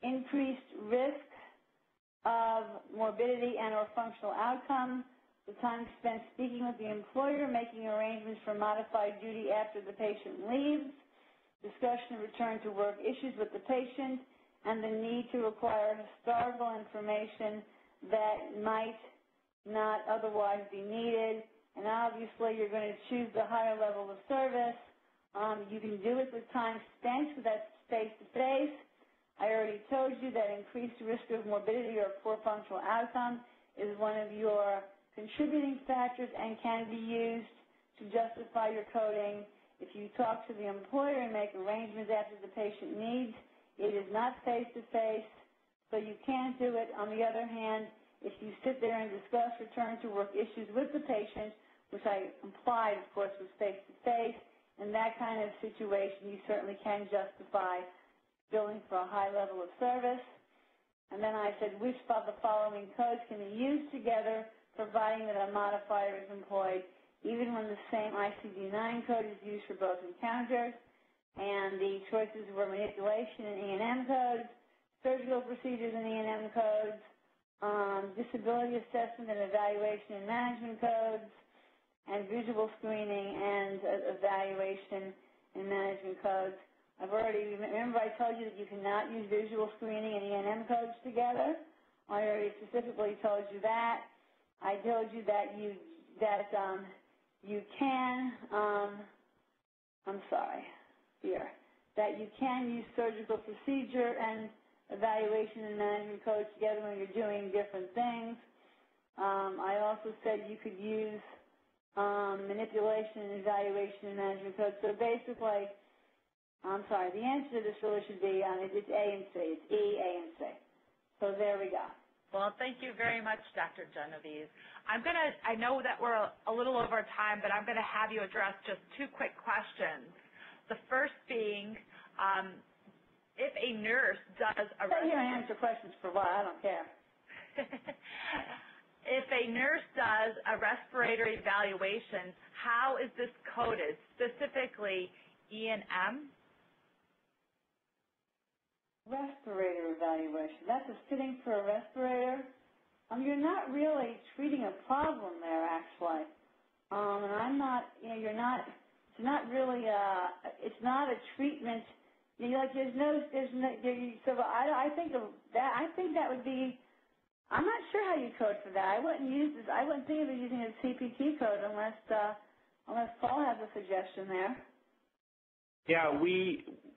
increased risk of morbidity and or functional outcome, the time spent speaking with the employer, making arrangements for modified duty after the patient leaves, discussion of return to work issues with the patient, and the need to require historical information that might not otherwise be needed. And obviously, you're going to choose the higher level of service. Um, you can do it with time spent, but that's face-to-face. I already told you that increased risk of morbidity or poor functional outcome is one of your contributing factors and can be used to justify your coding. If you talk to the employer and make arrangements after the patient needs, it is not face-to-face, so you can't do it. On the other hand, if you sit there and discuss return to work issues with the patient, which I implied, of course, was face-to-face, in that kind of situation, you certainly can justify billing for a high level of service. And then I said, which of the following codes can be used together, providing that a modifier is employed, even when the same ICD-9 code is used for both encounters. And the choices were manipulation in E&M codes, surgical procedures in E&M codes, um, disability assessment and evaluation and management codes, and visual screening and evaluation and management codes. I've already, remember I told you that you cannot use visual screening and E&M codes together? I already specifically told you that. I told you that you, that um, you can, um, I'm sorry, here, that you can use surgical procedure and evaluation and management code together when you're doing different things. Um, I also said you could use um, manipulation and evaluation and management codes. So basically, I'm sorry, the answer to this really should be, um, it's A and C. It's E, A, and C. So there we go. Well, thank you very much, Dr. Genovese. I'm going to, I know that we're a little over time, but I'm going to have you address just two quick questions. The first being, um, if a nurse does a... Stay here answer questions for a while. I don't care. if a nurse does a respirator evaluation, how is this coded, specifically E and M? Respirator evaluation. That's a fitting for a respirator. Um, you're not really treating a problem there, actually. Um, and I'm not, you know, you're not, it's not really a, it's not a treatment, you know, like there's no, there's no, there, so I, I think of that, I think that would be, I'm not sure how you code for that. I wouldn't use this, I wouldn't think of it using a CPT code unless, uh, unless Paul has a suggestion there. Yeah, we, uh,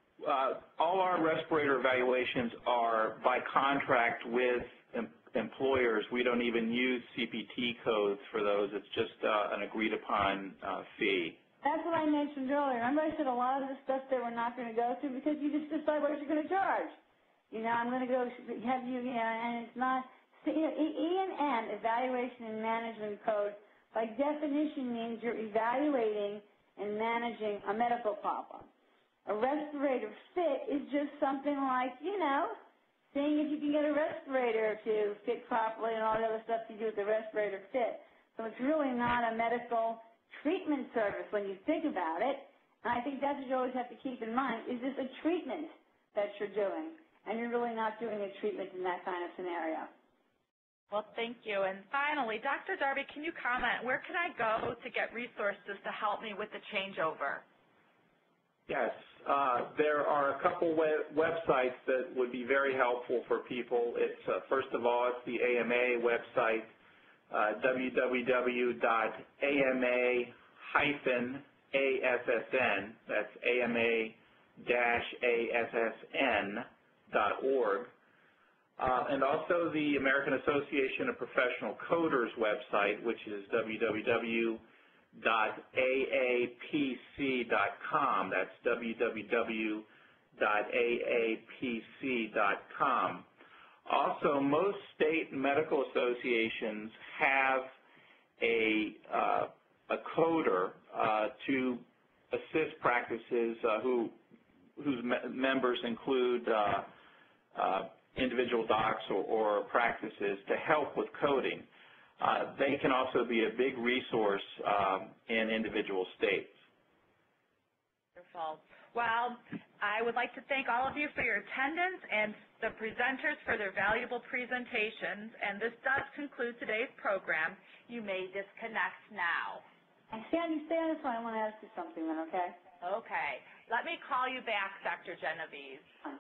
all our respirator evaluations are by contract with em- employers. We don't even use CPT codes for those. It's just uh, an agreed upon uh, fee. That's what I mentioned earlier. Remember I said a lot of the stuff that we're not going to go through because you just decide what you're going to charge. You know, I'm going to go have you, you know, and it's not, see, you know, E E and M, Evaluation and Management Code, by definition means you're evaluating and managing a medical problem. A respirator fit is just something like, you know, seeing if you can get a respirator to fit properly and all the other stuff you do with the respirator fit. So it's really not a medical treatment service when you think about it. And I think that's what you always have to keep in mind. Is this a treatment that you're doing? and you're really not doing a treatment in that kind of scenario. Well, thank you. And finally, Dr. Darby, can you comment, where can I go to get resources to help me with the changeover? Yes, uh, there are a couple web websites that would be very helpful for people. It's uh, first of all, it's the AMA website, uh, www.ama-assn. That's ama-assn.org. Uh, and also the American Association of Professional Coders website, which is www.aapc.com. That's www.aapc.com. Also, most state medical associations have a, uh, a coder uh, to assist practices uh, who, whose me members include uh, uh, individual docs or, or, practices to help with coding. Uh, they can also be a big resource um, in individual states. Wonderful. Well, I would like to thank all of you for your attendance and the presenters for their valuable presentations. And this does conclude today's program. You may disconnect now. And Sandy, stay on this one. I want to ask you something then, okay? Okay. Let me call you back, Dr. Genovese. Fine.